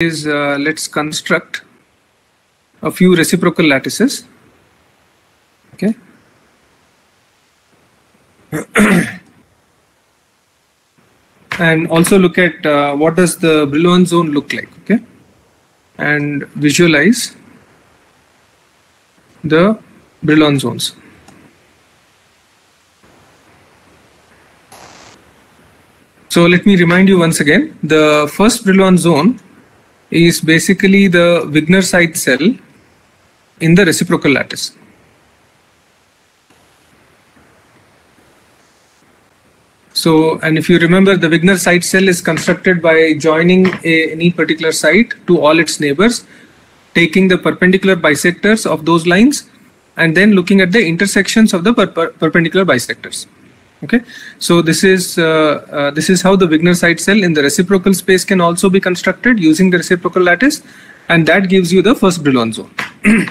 is uh, let's construct a few reciprocal lattices. Okay. and also look at uh, what does the Brillouin zone look like. Okay. And visualize the Brillouin zones. So let me remind you once again, the first Brillouin zone is basically the Wigner Seitz cell in the reciprocal lattice. So, and if you remember, the Wigner Seitz cell is constructed by joining a, any particular site to all its neighbors, taking the perpendicular bisectors of those lines, and then looking at the intersections of the per per perpendicular bisectors. Okay, so this is uh, uh, this is how the Wigner Seitz cell in the reciprocal space can also be constructed using the reciprocal lattice, and that gives you the first Brillouin zone.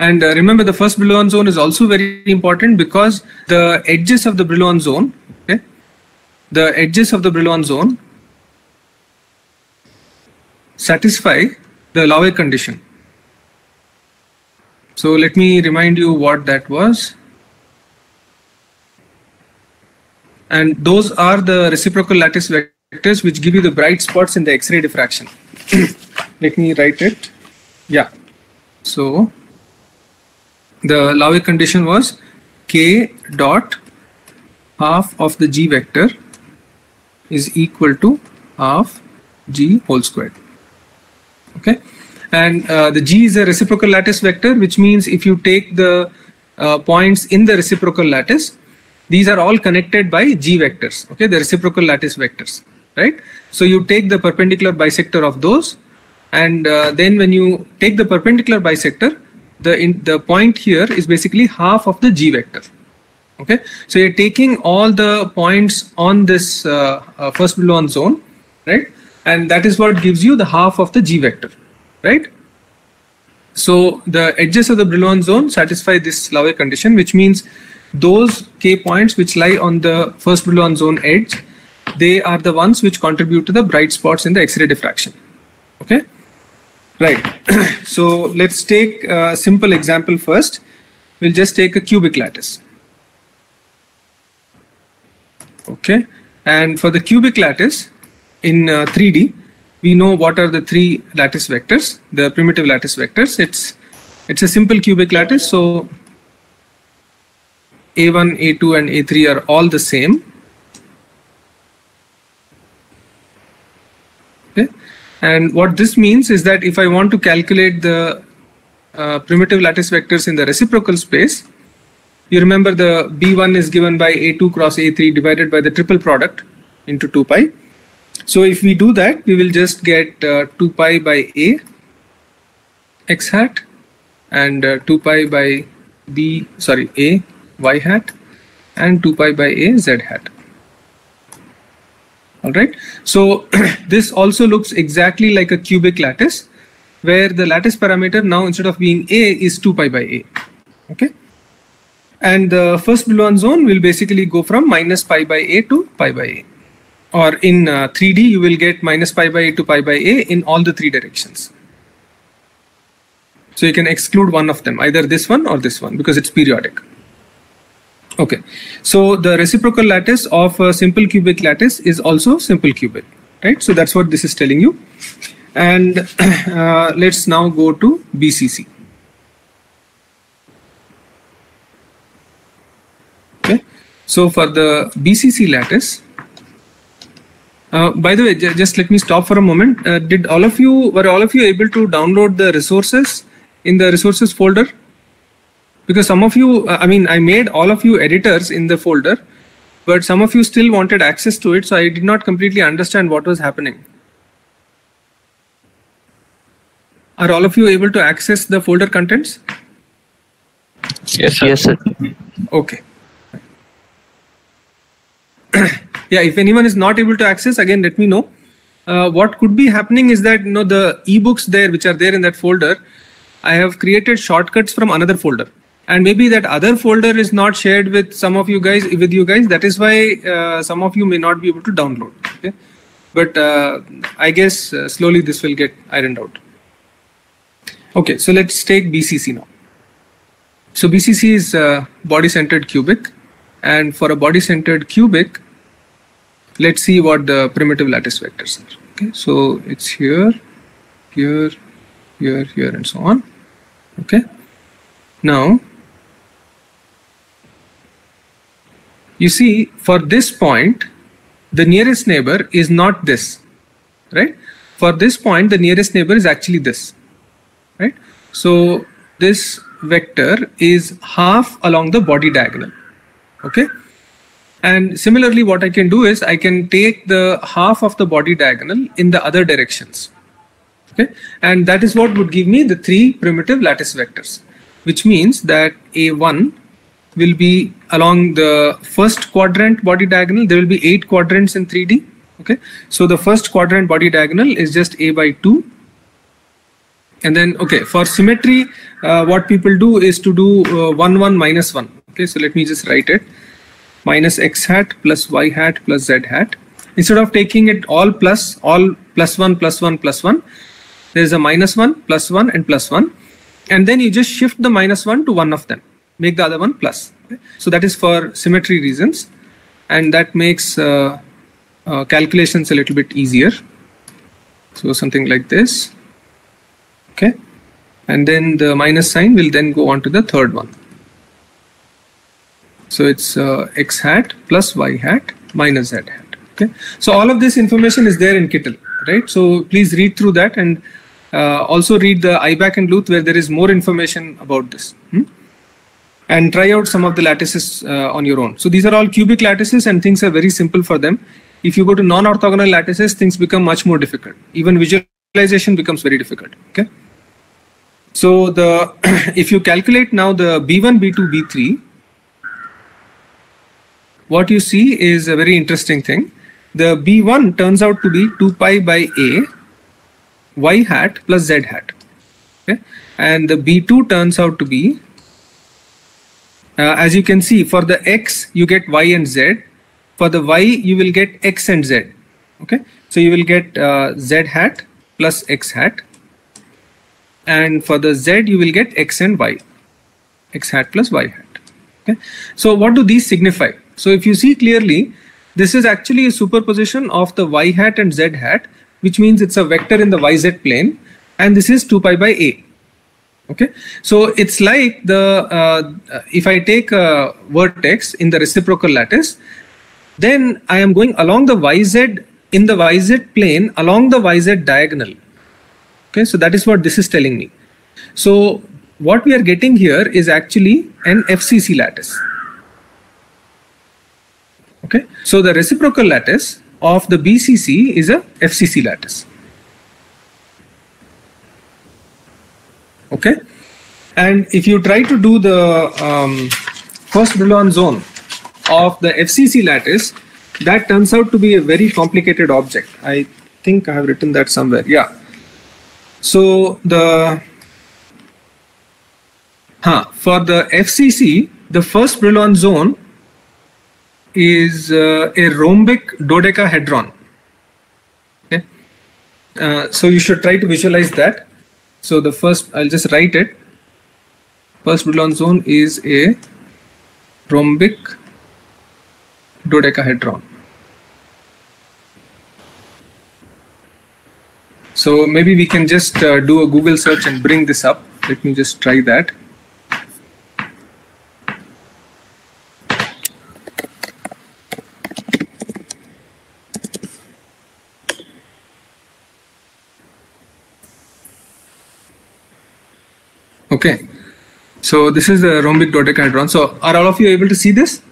and uh, remember, the first Brillouin zone is also very important because the edges of the Brillouin zone, okay, the edges of the Brillouin zone satisfy the Laue condition. So let me remind you what that was. And those are the reciprocal lattice vectors which give you the bright spots in the X-ray diffraction. Let me write it. Yeah. So the Laue condition was k dot half of the g vector is equal to half g whole squared. Okay. And uh, the g is a reciprocal lattice vector, which means if you take the uh, points in the reciprocal lattice, these are all connected by g vectors okay? The reciprocal lattice vectors right? So you take the perpendicular bisector of those and uh, then when you take the perpendicular bisector the in, the point here is basically half of the g vector okay? So you're taking all the points on this uh, uh, first Brillouin zone right? And that is what gives you the half of the g vector right? So the edges of the Brillouin zone satisfy this Laue condition which means those k points which lie on the first Brillouin zone edge, they are the ones which contribute to the bright spots in the X-ray diffraction. Okay, right. so let's take a simple example first. We'll just take a cubic lattice. Okay, and for the cubic lattice in uh, 3D, we know what are the three lattice vectors, the primitive lattice vectors. It's it's a simple cubic lattice, so a1, A2 and A3 are all the same. Okay. And what this means is that if I want to calculate the uh, primitive lattice vectors in the reciprocal space, you remember the B1 is given by A2 cross A3 divided by the triple product into 2 pi. So if we do that, we will just get uh, 2 pi by A x hat and uh, 2 pi by B, sorry, A y hat and 2 pi by a z hat. All right. So this also looks exactly like a cubic lattice where the lattice parameter now instead of being a is 2 pi by a. Okay. And the first Brillouin zone will basically go from minus pi by a to pi by a. Or in uh, 3D, you will get minus pi by a to pi by a in all the three directions. So you can exclude one of them, either this one or this one, because it's periodic. Okay, so the reciprocal lattice of a simple cubic lattice is also simple cubic, right? So that's what this is telling you. And uh, let's now go to BCC. Okay, so for the BCC lattice, uh, by the way, just let me stop for a moment. Uh, did all of you, were all of you able to download the resources in the resources folder? Because some of you uh, i mean i made all of you editors in the folder but some of you still wanted access to it so i did not completely understand what was happening. Are all of you able to access the folder contents? Yes sir. yes sir. Okay. Yeah if anyone is not able to access again let me know. Uh, what could be happening is that you know the ebooks there which are there in that folder i have created shortcuts from another folder and maybe that other folder is not shared with some of you guys with you guys that is why uh, some of you may not be able to download okay but uh, I guess uh, slowly this will get ironed out. Okay, so let's take BCC now. So BCC is a body-centered cubic, and for a body-centered cubic, let's see what the primitive lattice vectors are. Okay, so it's here, here, here, here, and so on. Okay, now you see for this point, the nearest neighbor is not this, right? For this point, the nearest neighbor is actually this, right? So this vector is half along the body diagonal, okay? And similarly, what I can do is I can take the half of the body diagonal in the other directions, okay? And that is what would give me the three primitive lattice vectors, which means that A1 will be along the first quadrant body diagonal. There will be eight quadrants in 3D. Okay, so the first quadrant body diagonal is just a by 2. And then, okay, for symmetry, uh, what people do is to do uh, 1, 1, minus 1. Okay, so let me just write it. Minus x hat plus y hat plus z hat. Instead of taking it all plus, all plus 1, plus 1, plus 1, there is a minus 1, plus 1 and plus 1. And then you just shift the minus 1 to one of them make the other one plus. So that is for symmetry reasons and that makes uh, uh, calculations a little bit easier. So something like this. Okay. And then the minus sign will then go on to the third one. So it's uh, x hat plus y hat minus z hat. Okay. So all of this information is there in Kittel, right? So please read through that and uh, also read the Ibach and Lüth where there is more information about this. Hmm? And try out some of the lattices uh, on your own. So these are all cubic lattices and things are very simple for them. If you go to non-orthogonal lattices, things become much more difficult. Even visualization becomes very difficult. Okay. So the if you calculate now the B1, B2, B3, what you see is a very interesting thing. The B1 turns out to be 2 pi by A y hat plus z hat. Okay. And the B2 turns out to be as you can see, for the x, you get y and z. For the y, you will get x and z. Okay, so you will get uh, z hat plus x hat. And for the z, you will get x and y, x hat plus y hat. Okay, so what do these signify? So if you see clearly, this is actually a superposition of the y hat and z hat, which means it's a vector in the yz plane. And this is 2 pi by a okay? So it's like the uh, if i take a vertex in the reciprocal lattice then i am going along the yz in the yz plane along the yz diagonal. Okay? So that is what this is telling me. So what we are getting here is actually an fcc lattice. Okay? So the reciprocal lattice of the bcc is a fcc lattice okay? And if you try to do the um, first Brillouin zone of the FCC lattice that turns out to be a very complicated object. I think I have written that somewhere. Yeah. So the huh, for the FCC the first Brillouin zone is uh, a rhombic dodecahedron okay? Uh, so you should try to visualize that so the first, I'll just write it. First Brillouin zone is a rhombic dodecahedron. So maybe we can just uh, do a Google search and bring this up. Let me just try that. Okay. So this is the rhombic dodecahedron. So are all of you able to see this?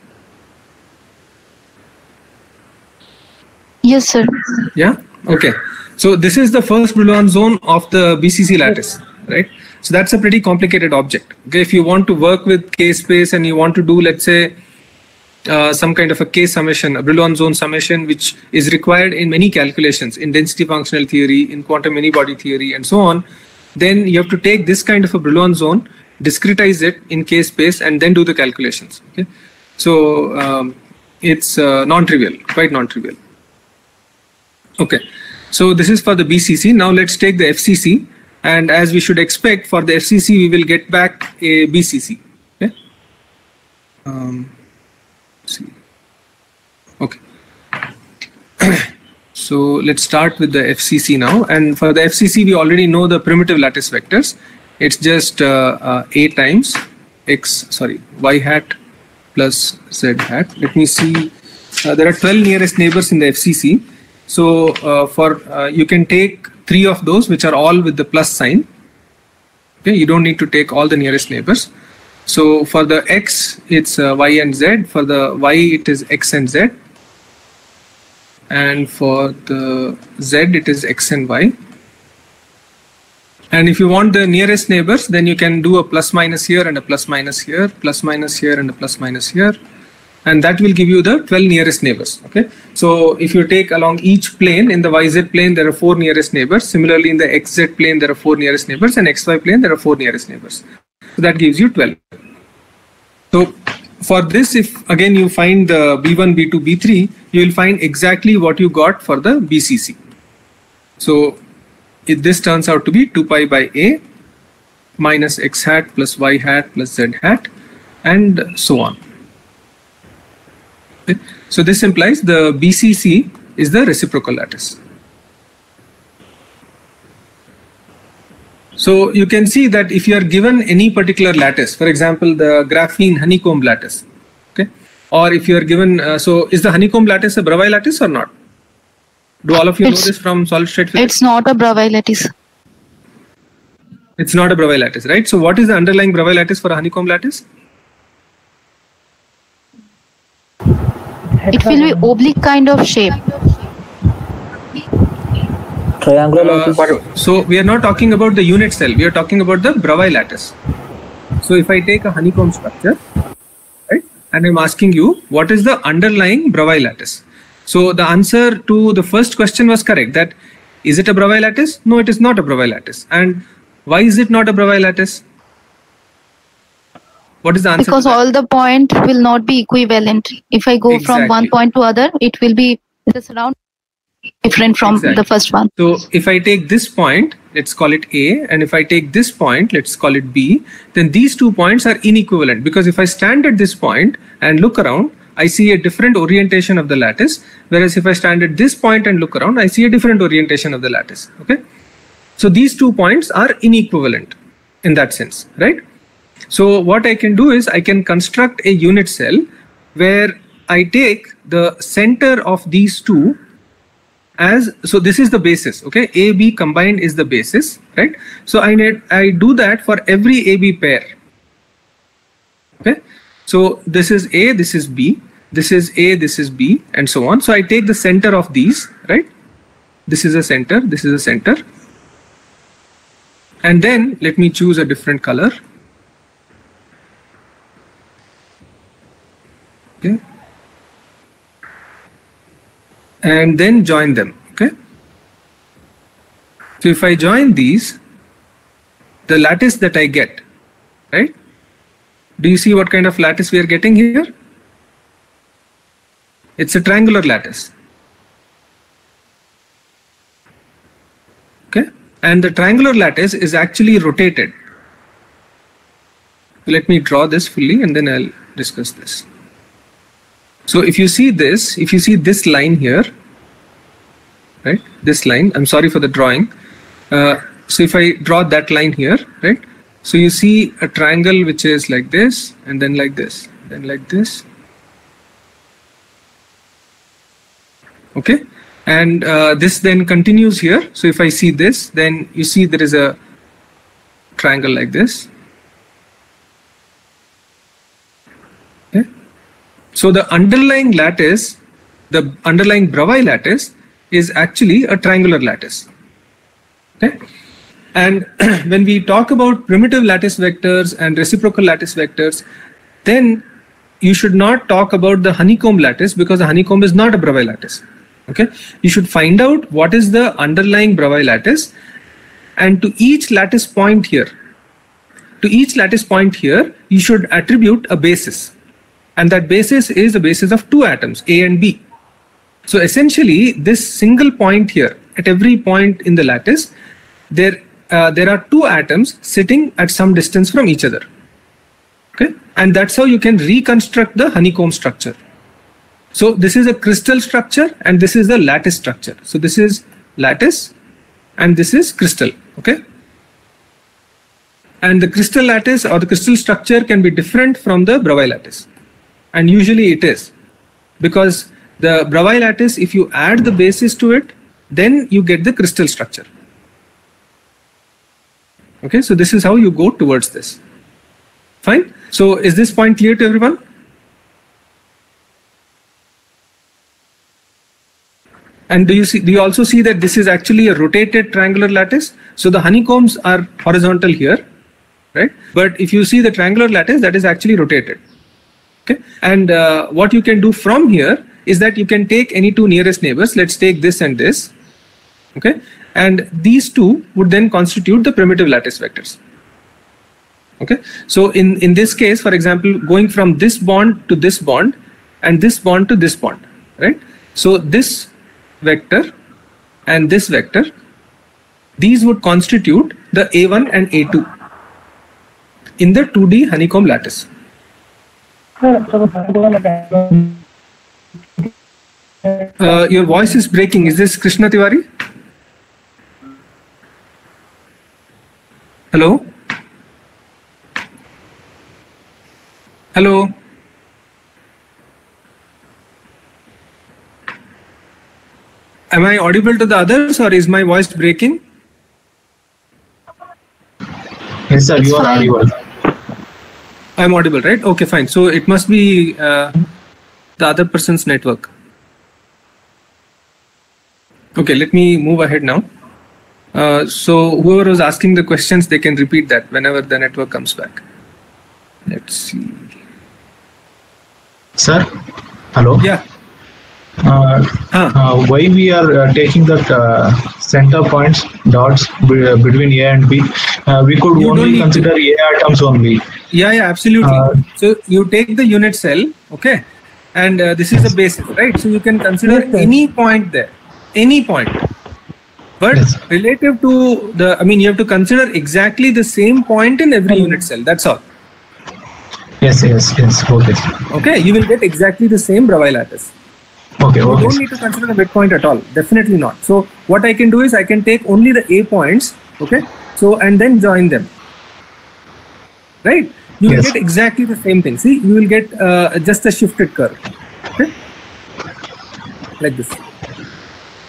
Yes, sir. Yeah. Okay. So this is the first Brillouin zone of the BCC lattice, right? So that's a pretty complicated object. Okay. If you want to work with K space and you want to do, let's say, uh, some kind of a K summation, a Brillouin zone summation, which is required in many calculations in density functional theory, in quantum many-body theory, and so on then you have to take this kind of a Brillouin zone, discretize it in K space, and then do the calculations. Okay, so um, it's uh, non-trivial, quite non-trivial. Okay, so this is for the BCC. Now let's take the FCC. And as we should expect for the FCC, we will get back a BCC. Okay. Um, see. Okay. so let's start with the FCC now. And for the FCC, we already know the primitive lattice vectors. It's just uh, uh, A times X, sorry, Y hat plus Z hat. Let me see. Uh, there are 12 nearest neighbors in the FCC. So uh, for uh, you can take three of those which are all with the plus sign. Okay, you don't need to take all the nearest neighbors. So for the x, it's uh, y and z. For the y, it is x and z. And for the z, it is x and y. And if you want the nearest neighbors, then you can do a plus minus here and a plus minus here, plus minus here and a plus minus here. And that will give you the 12 nearest neighbors okay? So if you take along each plane in the yz plane there are four nearest neighbors. Similarly in the xz plane there are four nearest neighbors. And xy plane there are four nearest neighbors. So that gives you 12 so for this if again you find the b1 b2 b3 you will find exactly what you got for the bcc so if this turns out to be 2 pi by a minus x hat plus y hat plus z hat and so on. So this implies the BCC is the reciprocal lattice. So you can see that if you are given any particular lattice, for example, the graphene honeycomb lattice, okay, or if you are given, uh, so is the honeycomb lattice a Bravais lattice or not? Do all of you it's, know this from solid state physics? It's not a Bravais lattice. It's not a Bravais lattice, right? So what is the underlying Bravais lattice for a honeycomb lattice? It will be oblique kind of shape. Triangular uh, lattice. So we are not talking about the unit cell. We are talking about the Bravais lattice. So if I take a honeycomb structure, right, and I'm asking you what is the underlying Bravais lattice. So the answer to the first question was correct. That is it a Bravais lattice? No, it is not a Bravais lattice. And why is it not a Bravais lattice? What is the answer? Because all the point will not be equivalent. If I go exactly. from one point to other, it will be this round different from exactly. the first one. So if I take this point, let's call it A, and if I take this point, let's call it B, then these two points are inequivalent because if I stand at this point and look around, I see a different orientation of the lattice. Whereas if I stand at this point and look around, I see a different orientation of the lattice. Okay. So these two points are inequivalent in that sense, right? So what I can do is I can construct a unit cell where I take the center of these two as so this is the basis okay? Ab combined is the basis right? So i need i do that for every ab pair okay? So this is a this is b this is a this is b and so on. So i take the center of these right? This is a center this is a center. And then let me choose a different color okay and then join them okay? So if I join these the lattice that I get right? Do you see what kind of lattice we are getting here? It's a triangular lattice. Okay? And the triangular lattice is actually rotated. Let me draw this fully and then I'll discuss this so if you see this, if you see this line here, right, this line, I'm sorry for the drawing. Uh, so if I draw that line here, right, so you see a triangle which is like this and then like this, then like this. Okay, and uh, this then continues here. So if I see this, then you see there is a triangle like this So the underlying lattice, the underlying Bravais lattice is actually a triangular lattice. Okay? And when we talk about primitive lattice vectors and reciprocal lattice vectors, then you should not talk about the honeycomb lattice because the honeycomb is not a Bravais lattice. Okay, you should find out what is the underlying Bravais lattice, and to each lattice point here, to each lattice point here, you should attribute a basis and that basis is the basis of two atoms, A and B. So essentially, this single point here, at every point in the lattice, there uh, there are two atoms sitting at some distance from each other. Okay, and that's how you can reconstruct the honeycomb structure. So this is a crystal structure and this is the lattice structure. So this is lattice and this is crystal. Okay. And the crystal lattice or the crystal structure can be different from the Bravais lattice. And usually it is because the Bravais lattice, if you add the basis to it, then you get the crystal structure. Okay, so this is how you go towards this. Fine. So is this point clear to everyone? And do you see? Do you also see that this is actually a rotated triangular lattice? So the honeycombs are horizontal here, right? But if you see the triangular lattice, that is actually rotated. And uh, what you can do from here is that you can take any two nearest neighbors. Let's take this and this. Okay. And these two would then constitute the primitive lattice vectors. Okay. So in in this case, for example, going from this bond to this bond, and this bond to this bond, right? So this vector and this vector, these would constitute the A1 and A2 in the 2D honeycomb lattice. Uh, your voice is breaking. Is this Krishna Tiwari? Hello? Hello? Am I audible to the others or is my voice breaking? Yes, sir, It's you are fine. audible. I'm audible, right? Okay, fine. So it must be uh, the other person's network. Okay, let me move ahead now. Uh, so whoever was asking the questions, they can repeat that whenever the network comes back. Let's see. Sir, hello. Yeah. Uh, Huh. uh, why we are uh, taking that uh, center points dots be- between A and B? Uh, we could You only consider A atoms only. Yeah, yeah, absolutely. Uh, so you take the unit cell, okay, and uh, this is the basis, right? So you can consider Yes, any point there, any point. But Yes. relative to the, I mean, you have to consider exactly the same point in every unit cell. That's all. Yes, yes, yes. Okay, Okay, you will get exactly the same Bravais lattice. okay, You okay. don't need to consider the midpoint at all. Definitely not. So what I can do is I can take only the A points, okay, so and then join them. Right? You will Yes. get exactly the same thing. See, you will get uh, just a shifted curve. Okay? Like this.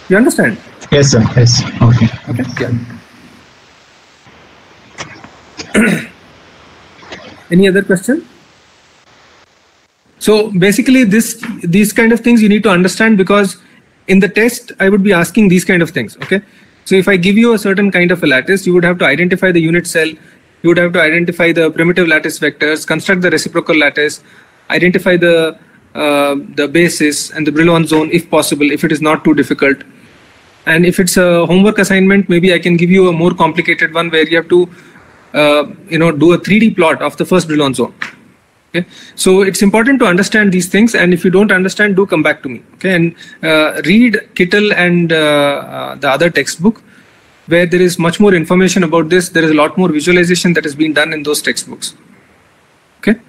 You understand? Yes, sir. Yes. Okay. Okay. Yeah. Any other question? So basically, this these kind of things you need to understand because in the test I would be asking these kind of things. Okay. So if I give you a certain kind of a lattice, you would have to identify the unit cell. You would have to identify the primitive lattice vectors, construct the reciprocal lattice, identify the uh, the basis and the Brillouin zone if possible, if it is not too difficult. And if it's a homework assignment, maybe I can give you a more complicated one where you have to, uh, you know, do a 3D plot of the first Brillouin zone. Okay, so it's important to understand these things, and if you don't understand, do come back to me. Okay, and uh, read Kittel and uh, uh, the other textbook, where there is much more information about this. There is a lot more visualization that has been done in those textbooks. Okay,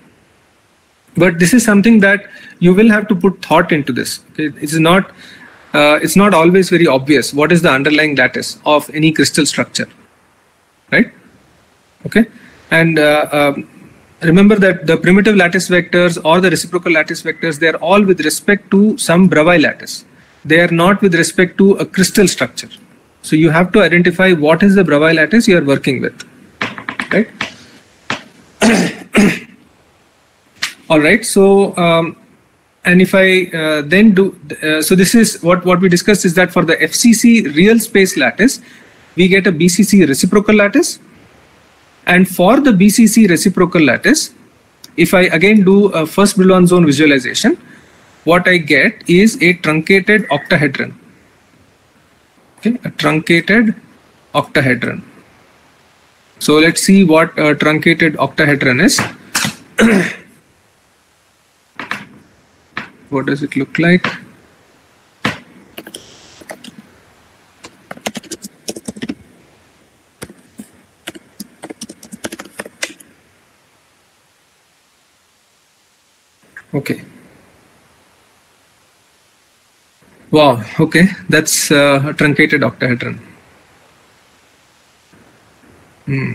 but this is something that you will have to put thought into this. Okay, it's not uh, it's not always very obvious what is the underlying lattice of any crystal structure, right? Okay, and uh, um, remember that the primitive lattice vectors or the reciprocal lattice vectors they are all with respect to some Bravais lattice. They are not with respect to a crystal structure. So you have to identify what is the Bravais lattice you are working with, right? all right. So um, and if I uh, then do uh, so, this is what what we discussed is that for the FCC real space lattice, we get a BCC reciprocal lattice. And for the BCC reciprocal lattice, if I again do a first Brillouin zone visualization, what I get is a truncated octahedron okay, a truncated octahedron. So let's see what a truncated octahedron is. what does it look like? Okay. Wow. Okay, that's uh, a truncated octahedron. Hmm.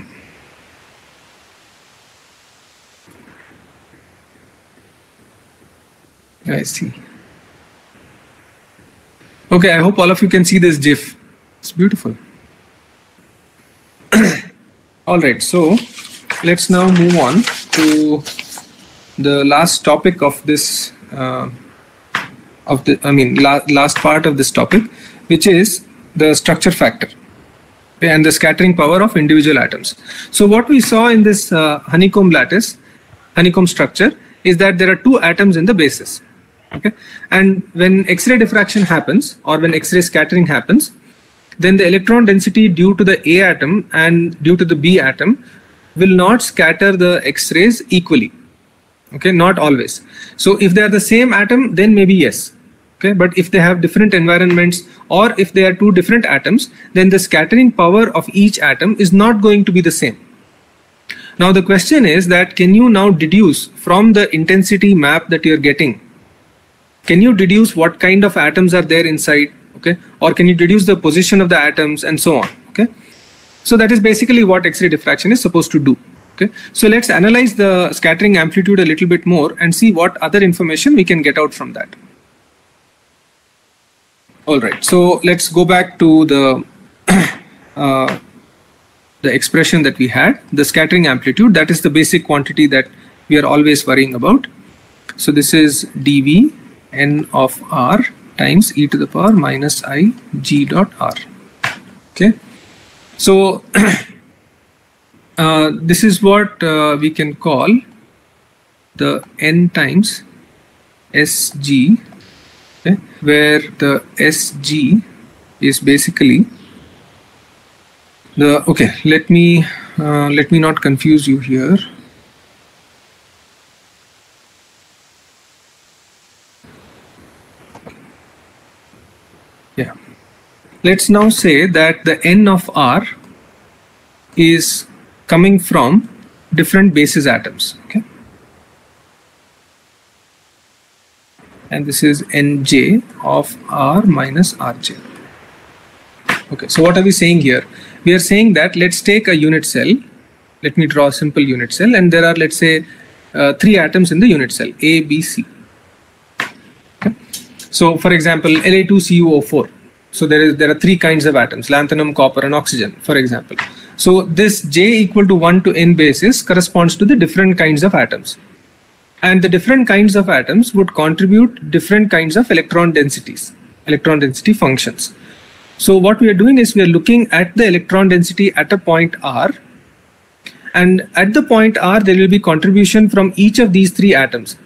I see. Okay, I hope all of you can see this GIF. It's beautiful. all right, so let's now move on to the last topic of this, uh, of the, I mean, la last part of this topic, which is the structure factor and the scattering power of individual atoms. So what we saw in this uh, honeycomb lattice, honeycomb structure, is that there are two atoms in the basis okay? And when x-ray diffraction happens or when x-ray scattering happens then the electron density due to the a atom and due to the b atom will not scatter the x-rays equally okay? Not always. So if they are the same atom then maybe yes okay but if they have different environments or if they are two different atoms then the scattering power of each atom is not going to be the same. Now the question is that can you now deduce from the intensity map that you're getting can you deduce what kind of atoms are there inside okay or can you deduce the position of the atoms and so on okay? So that is basically what x-ray diffraction is supposed to do okay? So let's analyze the scattering amplitude a little bit more and see what other information we can get out from that all right. So let's go back to the uh, the expression that we had the scattering amplitude. That is the basic quantity that we are always worrying about. So this is dv n of r times e to the power minus i g dot r. Okay, so uh, this is what uh, we can call the n times sg, where the sg is basically the okay. Let me uh, let me not confuse you here. Yeah. Let's now say that the n of r is coming from different basis atoms. Okay. And this is nj of r minus rj. Okay, so what are we saying here? We are saying that let's take a unit cell. Let me draw a simple unit cell, and there are, let's say, uh, three atoms in the unit cell A, B, C. So for example, La2CuO4. So there is there are three kinds of atoms, lanthanum, copper, and oxygen, for example. So this J equal to 1 to n basis corresponds to the different kinds of atoms. And the different kinds of atoms would contribute different kinds of electron densities, electron density functions. So what we are doing is we are looking at the electron density at a point R. And at the point R, there will be contribution from each of these three atoms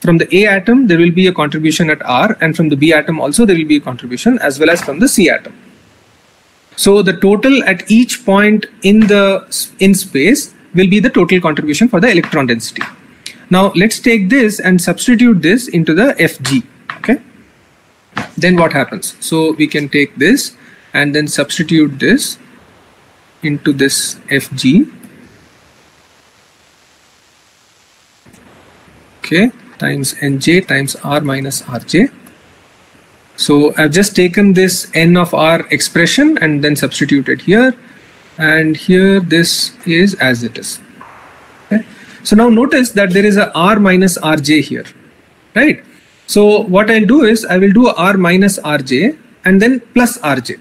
from the A atom, there will be a contribution at R, and from the B atom also there will be a contribution as well as from the C atom. So the total at each point in the in space will be the total contribution for the electron density. Now let's take this and substitute this into the Fg. Okay. Then what happens? So we can take this and then substitute this into this Fg. Okay times nj times r minus rj. So I've just taken this n of r expression and then substituted here and here this is as it is. So now notice that there is a r minus rj here, right? So what I'll do is I will do r minus rj and then plus rj,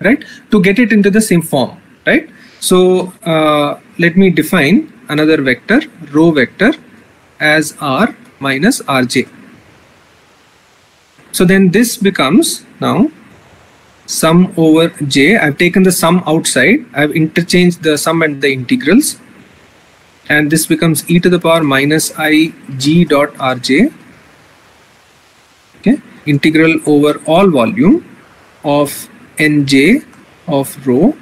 right? To get it into the same form, right? So uh, let me define another vector, row vector as r minus rj. So then this becomes now sum over j. I've taken the sum outside. I've interchanged the sum and the integrals. And this becomes e to the power minus i g dot rj. Okay. Integral over all volume of nj of rho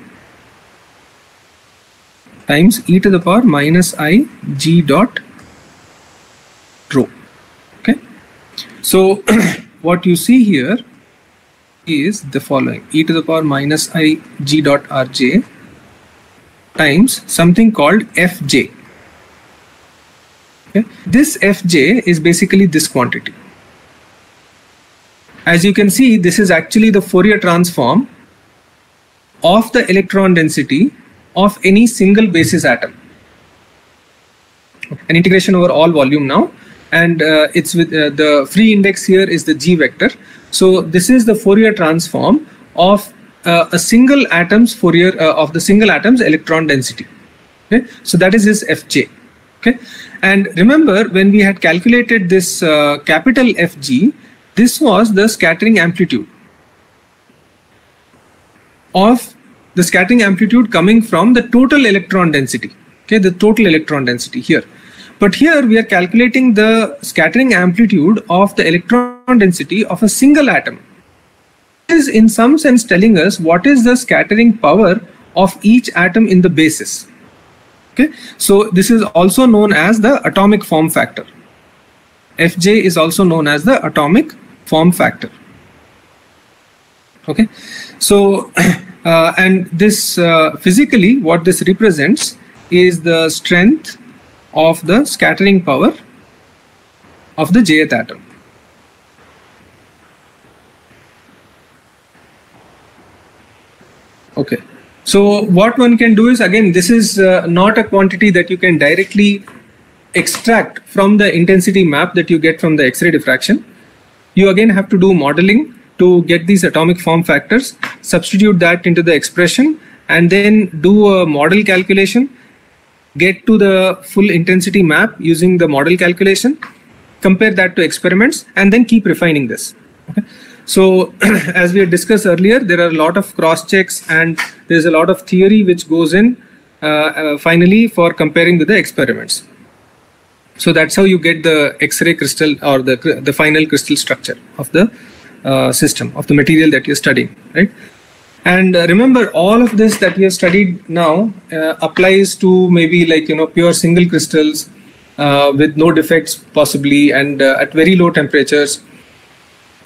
times e to the power minus i g dot rho. Okay. So what you see here is the following e to the power minus i g dot rj times something called fj Okay. This Fj is basically this quantity. As you can see, this is actually the Fourier transform of the electron density of any single basis atom. An integration over all volume now, and uh, it's with uh, the free index here is the g vector. So this is the Fourier transform of uh, a single atom's Fourier uh, of the single atom's electron density. Okay, so that is this Fj. Okay, and remember when we had calculated this uh, capital Fg, this was the scattering amplitude of the scattering amplitude coming from the total electron density. Okay, the total electron density here. But here we are calculating the scattering amplitude of the electron density of a single atom. Is in some sense telling us what is the scattering power of each atom in the basis. Okay, so this is also known as the atomic form factor. Fj is also known as the atomic form factor. Okay, so uh, and this uh, physically what this represents is the strength of the scattering power of the jth atom. Okay. So what one can do is again, this is uh, not a quantity that you can directly extract from the intensity map that you get from the X-ray diffraction. You again have to do modeling to get these atomic form factors, substitute that into the expression and then do a model calculation, get to the full intensity map using the model calculation, compare that to experiments and then keep refining this. Okay. So as we discussed earlier, there are a lot of cross checks and there's a lot of theory which goes in uh, uh, finally for comparing with the experiments. So that's how you get the X-ray crystal or the, the final crystal structure of the uh, system, of the material that you're studying, right? And uh, remember, all of this that we have studied now uh, applies to maybe like, you know, pure single crystals uh, with no defects possibly and at very low temperatures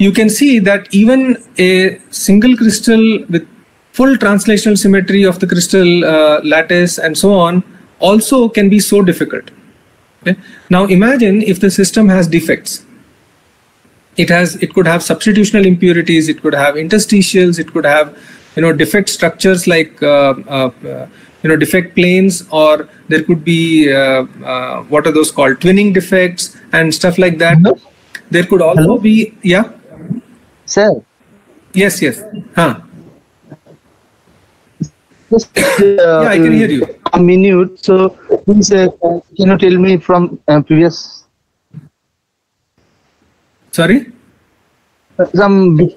you can see that even a single crystal with full translational symmetry of the crystal uh, lattice and so on also can be so difficult. Okay? Now imagine if the system has defects. It has, it could have substitutional impurities, it could have interstitials, it could have, you know, defect structures like, uh, uh, you know, defect planes, or there could be, uh, uh, what are those called, twinning defects and stuff like that. There could also Hello? be, yeah. Sir, Yes, yes. Huh. just uh, Yeah, I can hear you. A minute. So, please, uh, can you tell me from uh, previous Sorry? uh, some?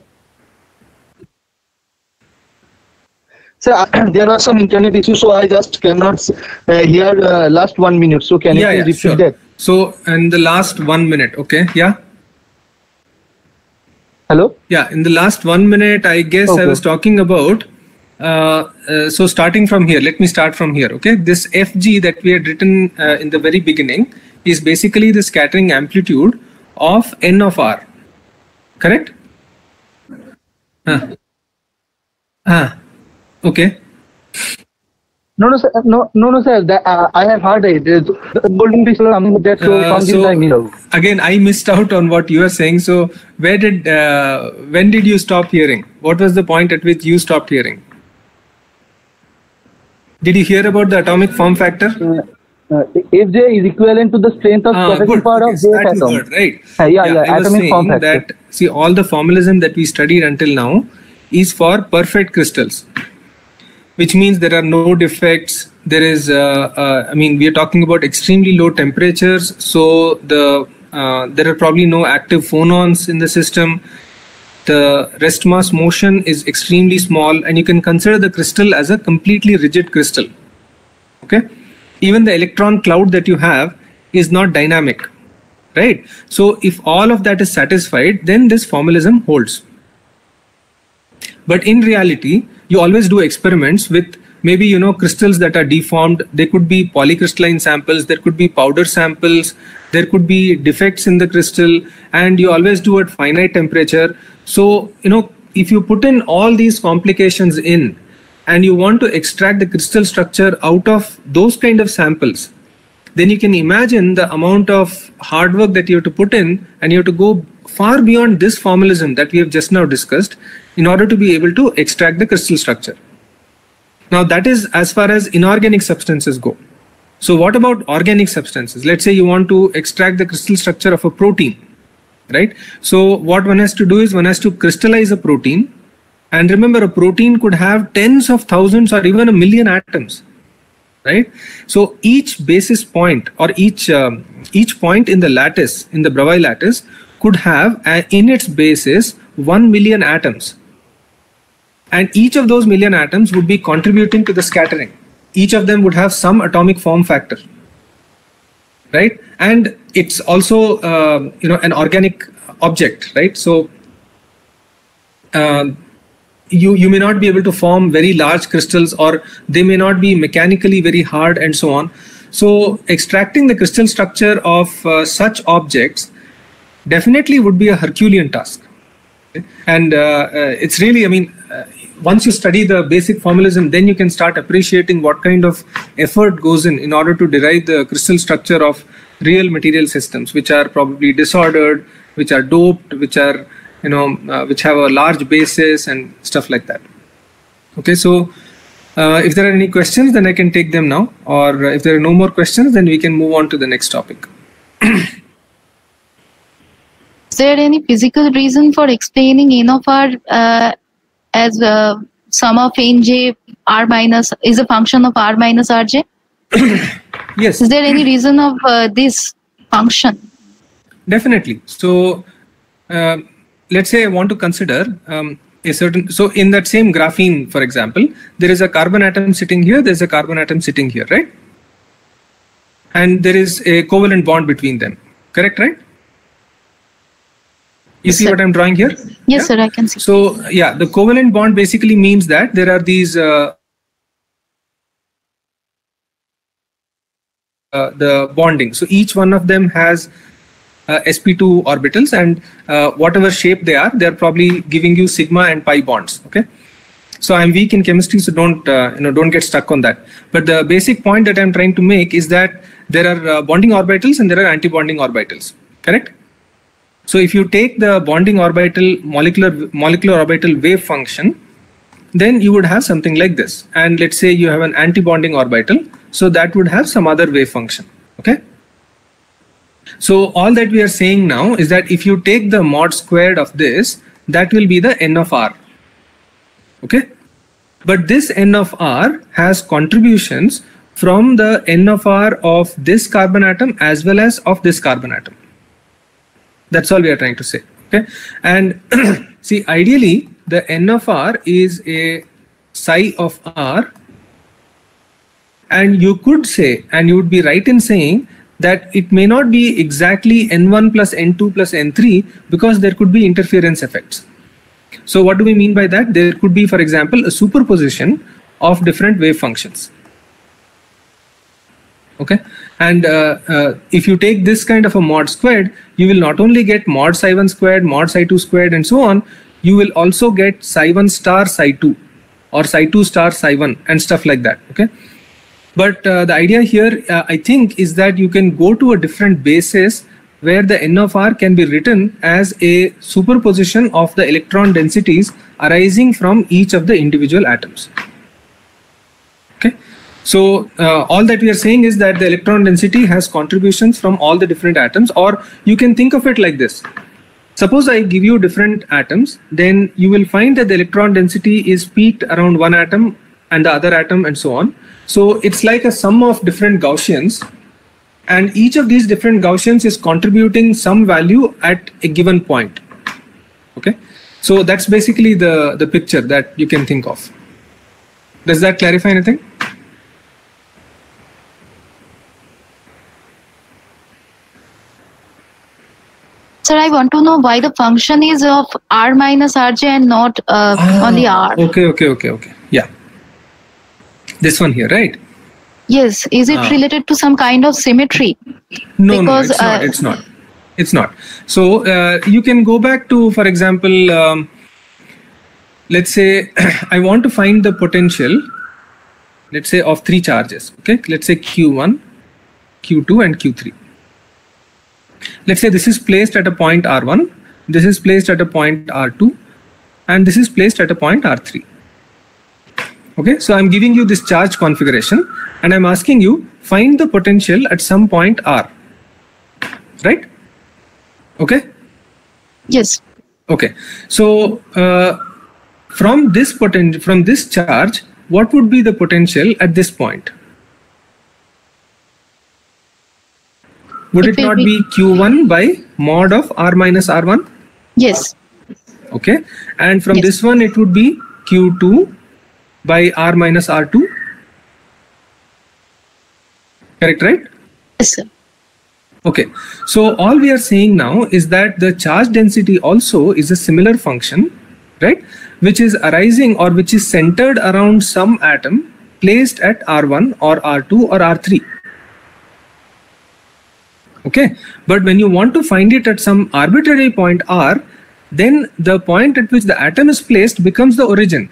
Sir, uh, there are some internet issues, so I just cannot uh, hear uh, last one minute. So, can yeah, you yeah, repeat sure. that? So, in the last one minute, okay? Yeah? Hello. Yeah, in the last one minute, I guess I was talking about. Uh, uh, so, starting from here, let me start from here, okay? This Fg that we had written uh, in the very beginning is basically the scattering amplitude of n of r. Correct? Ah. Ah. Okay. No, no, sir. No, no, no, sir. That, uh, I have heard it. Uh, The golden pixel coming that so Uh, so- I again i missed out on what you were saying so where did uh, when did you stop hearing what was the point at which you stopped hearing did you hear about the atomic form factor Uh, uh, Fj is equivalent to the strength of Ah, good. power Okay, of so J atom. heard, right Uh, yeah, yeah, I was atomic form factor. that see all the formalism that we studied until now is for perfect crystals which means there are no defects. There is uh, uh, i mean we are talking about extremely low temperatures. So the uh, there are probably no active phonons in the system. The rest mass motion is extremely small and you can consider the crystal as a completely rigid crystal. Okay? Even the electron cloud that you have is not dynamic right? So if all of that is satisfied then this formalism holds. But in reality you always do experiments with maybe you know crystals that are deformed. There could be polycrystalline samples there could be powder samples there could be defects in the crystal and you always do at finite temperature. So you know if you put in all these complications in and you want to extract the crystal structure out of those kind of samples then you can imagine the amount of hard work that you have to put in and you have to go far beyond this formalism that we have just now discussed in order to be able to extract the crystal structure. Now that is as far as inorganic substances go. So what about organic substances? Let's say you want to extract the crystal structure of a protein, right? So what one has to do is one has to crystallize a protein. And remember, a protein could have tens of thousands or even a million atoms, right? So each basis point or each um, each point in the lattice, in the Bravais lattice, could have uh, in its basis 1 million atoms. And each of those million atoms would be contributing to the scattering. Each of them would have some atomic form factor right? And it's also uh, you know an organic object right? So uh, you you may not be able to form very large crystals or they may not be mechanically very hard and so on. So extracting the crystal structure of uh, such objects definitely would be a herculean task and uh, uh, it's really i mean uh, once you study the basic formalism, then you can start appreciating what kind of effort goes in in order to derive the crystal structure of real material systems, which are probably disordered, which are doped, which are you know uh, which have a large basis and stuff like that. Okay, so uh, if there are any questions, then I can take them now, or if there are no more questions, then we can move on to the next topic. Is there any physical reason for explaining N of R uh, as uh, sum of nj r minus is a function of r minus rj? yes. Is there any reason of uh, this function? Definitely. So uh, let's say I want to consider um, a certain, so in that same graphene, for example, there is a carbon atom sitting here, there's a carbon atom sitting here, right? And there is a covalent bond between them, correct, right? You Yes, see sir. what I'm drawing here? Yes, Yeah? sir, I can see. So yeah, the covalent bond basically means that there are these uh, uh, the bonding. So each one of them has uh, sp2 orbitals, and uh, whatever shape they are, they're probably giving you sigma and pi bonds. Okay. So I'm weak in chemistry, so don't uh, you know don't get stuck on that. But the basic point that I'm trying to make is that there are uh, bonding orbitals and there are anti-bonding orbitals. Correct. So if you take the bonding orbital molecular molecular orbital wave function, then you would have something like this. And let's say you have an anti-bonding orbital, so that would have some other wave function. Okay. So all that we are saying now is that if you take the mod squared of this, that will be the n of r. Okay. But this n of r has contributions from the n of r of this carbon atom as well as of this carbon atom. That's all we are trying to say. Okay. And see, ideally, the n of r is a psi of r. And you could say, and you would be right in saying that it may not be exactly n1 plus n2 plus n3 because there could be interference effects. So what do we mean by that? There could be, for example, a superposition of different wave functions. Okay, and uh, uh, if you take this kind of a mod squared, you will not only get mod psi 1 squared, mod psi 2 squared, and so on. You will also get psi 1 star psi 2 or psi 2 star psi 1 and stuff like that. Okay, but uh, the idea here, uh, I think, is that you can go to a different basis where the n of r can be written as a superposition of the electron densities arising from each of the individual atoms. Okay, so uh, all that we are saying is that the electron density has contributions from all the different atoms, or you can think of it like this. Suppose I give you different atoms, then you will find that the electron density is peaked around one atom and the other atom and so on. So it's like a sum of different Gaussians and each of these different Gaussians is contributing some value at a given point. Okay, so that's basically the, the picture that you can think of. Does that clarify anything? Sir, I want to know why the function is of r minus rj and not uh, only r. Okay, okay, okay, okay. Yeah. This one here, right? Yes, is it Ah. related to some kind of symmetry? No, Because, no, it's not. uh, It's not. It's not. So uh, you can go back to, for example, um, let's say I want to find the potential, let's say of three charges. Okay, let's say Q1, Q2 and Q3. Let's say this is placed at a point R1, this is placed at a point R2, and this is placed at a point R3. Okay, so I'm giving you this charge configuration and I'm asking you find the potential at some point R. Right? Okay? Yes. Okay. So uh, from this potential, from this charge, what would be the potential at this point? Would It it not be- be Q1 by mod of R minus R1? Yes. Okay. And from Yes. this one, it would be Q2 by R minus R2. Correct, right? Yes, sir. Okay, so all we are saying now is that the charge density also is a similar function, right? Which is arising or which is centered around some atom placed at R1 or R2 or R3. Okay, but when you want to find it at some arbitrary point R, then the point at which the atom is placed becomes the origin.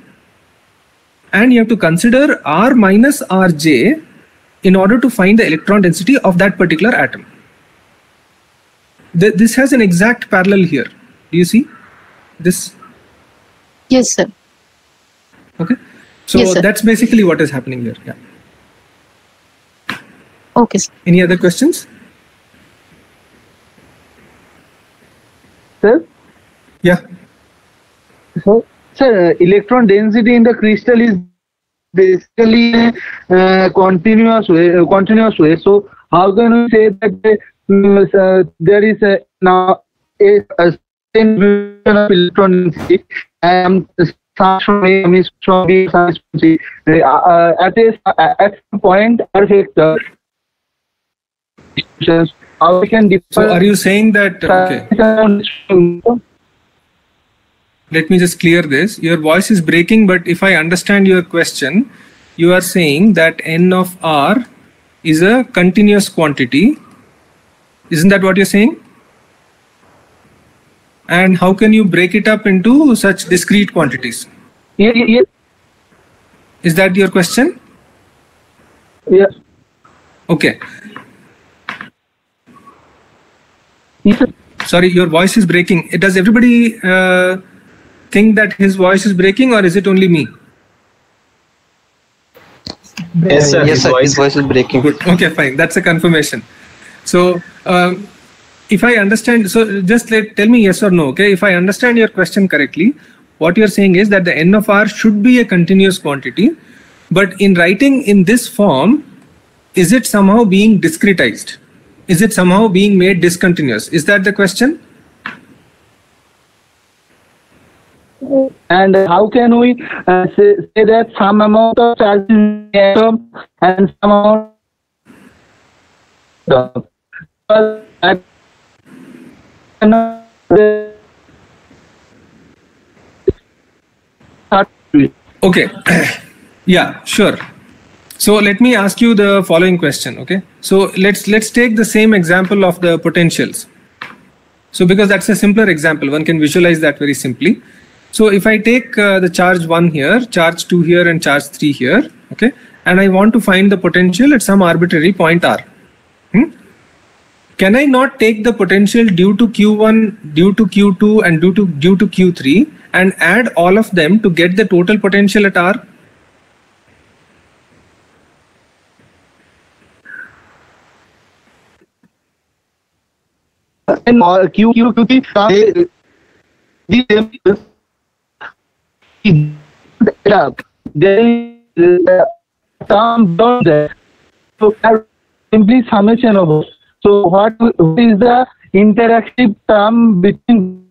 And you have to consider R minus Rj in order to find the electron density of that particular atom. Th- this has an exact parallel here. Do you see this? Yes, sir. Okay. So Yes, sir. that's basically what is happening here. Yeah. Okay, sir. Any other questions? Sir, Yeah. so sir, electron density in the crystal is basically uh, continuous way. Uh, continuous way. So how can we say that uh, uh, there is a, now a, a certain of electron density and some from A, some is from B, some from C. Uh, uh, at a at some point, R vector. How we can differ? So are you saying that? Okay. Let me just clear this. Your voice is breaking, but if I understand your question, you are saying that n of r is a continuous quantity. Isn't that what you're saying? And how can you break it up into such discrete quantities? Yeah, yeah, yeah. Is that your question? yeah. Okay. Yes, sir. Sorry, your voice is breaking. Does everybody uh, think that his voice is breaking, or is it only me? Yes, sir. yes, his sir. voice- His voice is breaking. Good. Okay, fine. That's a confirmation. So, um, if I understand, so just let, tell me yes or no. Okay, if I understand your question correctly, what you're saying is that the n of r should be a continuous quantity, but in writing in this form, is it somehow being discretized? Is it somehow being made discontinuous? Is that the question? And how can we uh, say, say that some amount of charge in the atom and some amount of Well, I- the- Okay. yeah, sure. So let me ask you the following question. Okay. So let's let's take the same example of the potentials. So because that's a simpler example, one can visualize that very simply. So if I take uh, the charge one here, charge two here, and charge three here, okay, and I want to find the potential at some arbitrary point r. Hmm? Can I not take the potential due to Q1, due to Q2, and due to due to Q3 and add all of them to get the total potential at R? And uh, Q Q Q T they the same there is uh, some beyond. So simply summation of. So what what is the interactive term between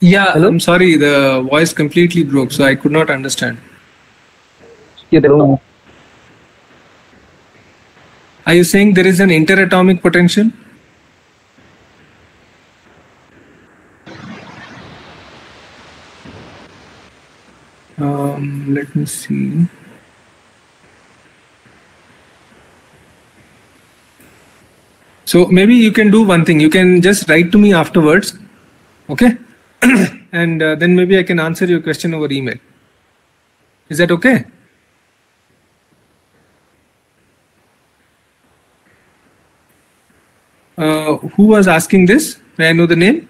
Yeah, Hello? I'm sorry, the voice completely broke, so I could not understand. Hello. Are you saying there is an interatomic potential? Um, let me see. So maybe you can do one thing. You can just write to me afterwards, okay? and uh, then maybe I can answer your question over email. Is that okay? Uh, who was asking this? May I know the name?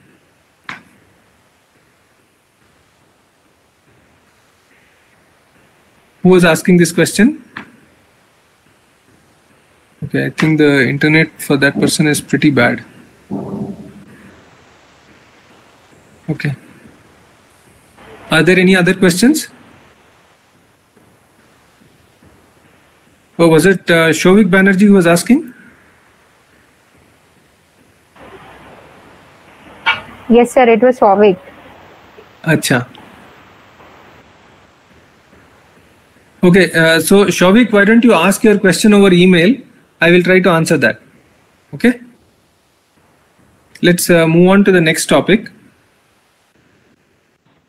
Who was asking this question? Okay, I think the internet for that person is pretty bad. Okay. Are there any other questions? Oh, was it uh, Shovik Banerjee who was asking? Yes, sir, it was Shovik. Acha. Okay, uh, so Shovik, why don't you ask your question over email? I will try to answer that. Okay. Let's uh, move on to the next topic.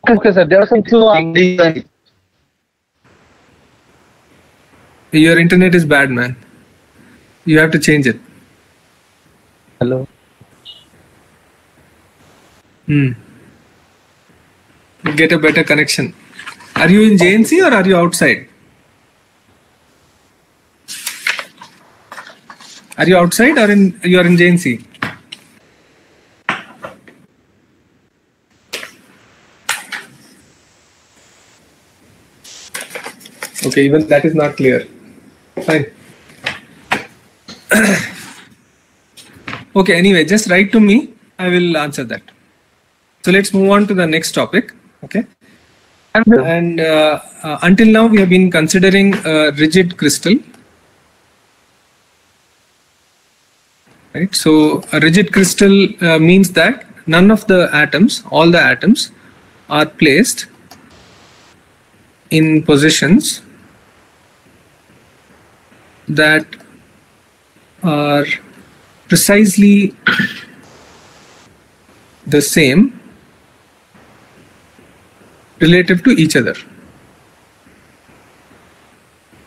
Okay, sir. There are some two on Your internet is bad, man. You have to change it. Hello. Hmm. Get a better connection. Are you in JNC or are you outside? Are you outside or in you are in JNC? Okay, even that is not clear. Fine. okay, anyway, just write to me. I will answer that. So let's move on to the next topic. Okay. And uh, uh, until now, we have been considering a rigid crystal. Right. So a rigid crystal uh, means that none of the atoms, all the atoms, are placed in positions that are precisely the same relative to each other.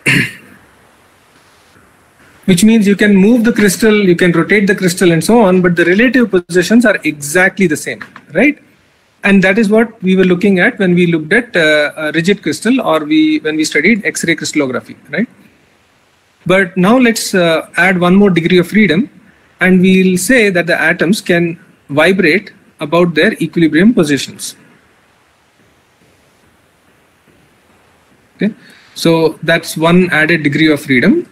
Which means you can move the crystal, you can rotate the crystal and so on, but the relative positions are exactly the same, right? And that is what we were looking at when we looked at uh, a rigid crystal or we when we studied X-ray crystallography, right? But now let's uh, add one more degree of freedom and we'll say that the atoms can vibrate about their equilibrium positions. Okay, so that's one added degree of freedom.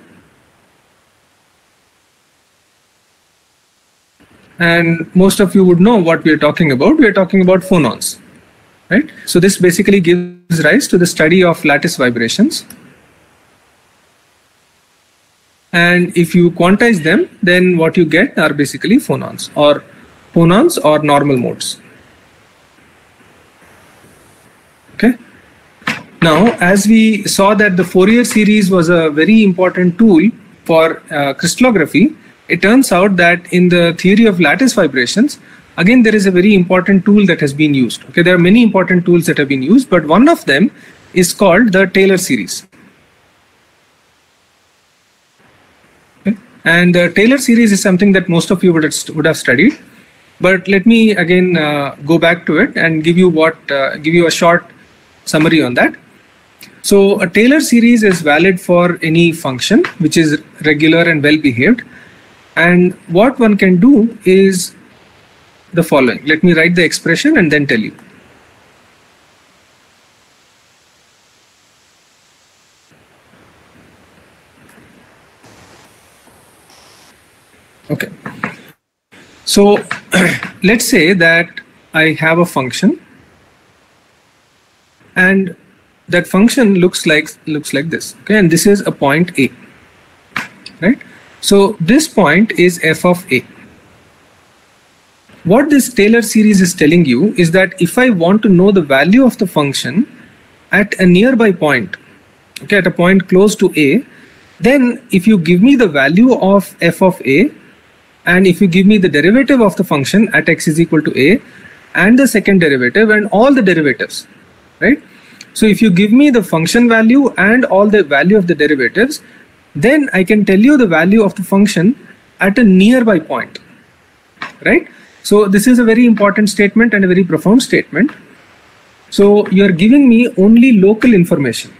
And most of you would know what we are talking about. We are talking about phonons, right? So this basically gives rise to the study of lattice vibrations. And if you quantize them, then what you get are basically phonons or phonons or normal modes. Okay. Now, as we saw that the Fourier series was a very important tool for uh, crystallography, it turns out that in the theory of lattice vibrations, again, there is a very important tool that has been used. Okay, there are many important tools that have been used, but one of them is called the Taylor series. Okay. And the Taylor series is something that most of you would have, would have studied. But let me again uh, go back to it and give you what uh, give you a short summary on that. So a Taylor series is valid for any function which is regular and well behaved. And what one can do is the following. Let me write the expression and then tell you. Okay. So let's say that I have a function and that function looks like looks like this okay? And this is a point a right? So this point is f of a. What this taylor series is telling you is that if i want to know the value of the function at a nearby point okay at a point close to a then if you give me the value of f of a and if you give me the derivative of the function at x is equal to a and the second derivative and all the derivatives right so if you give me the function value and all the value of the derivatives, then I can tell you the value of the function at a nearby point, right? So this is a very important statement and a very profound statement. So you're giving me only local information.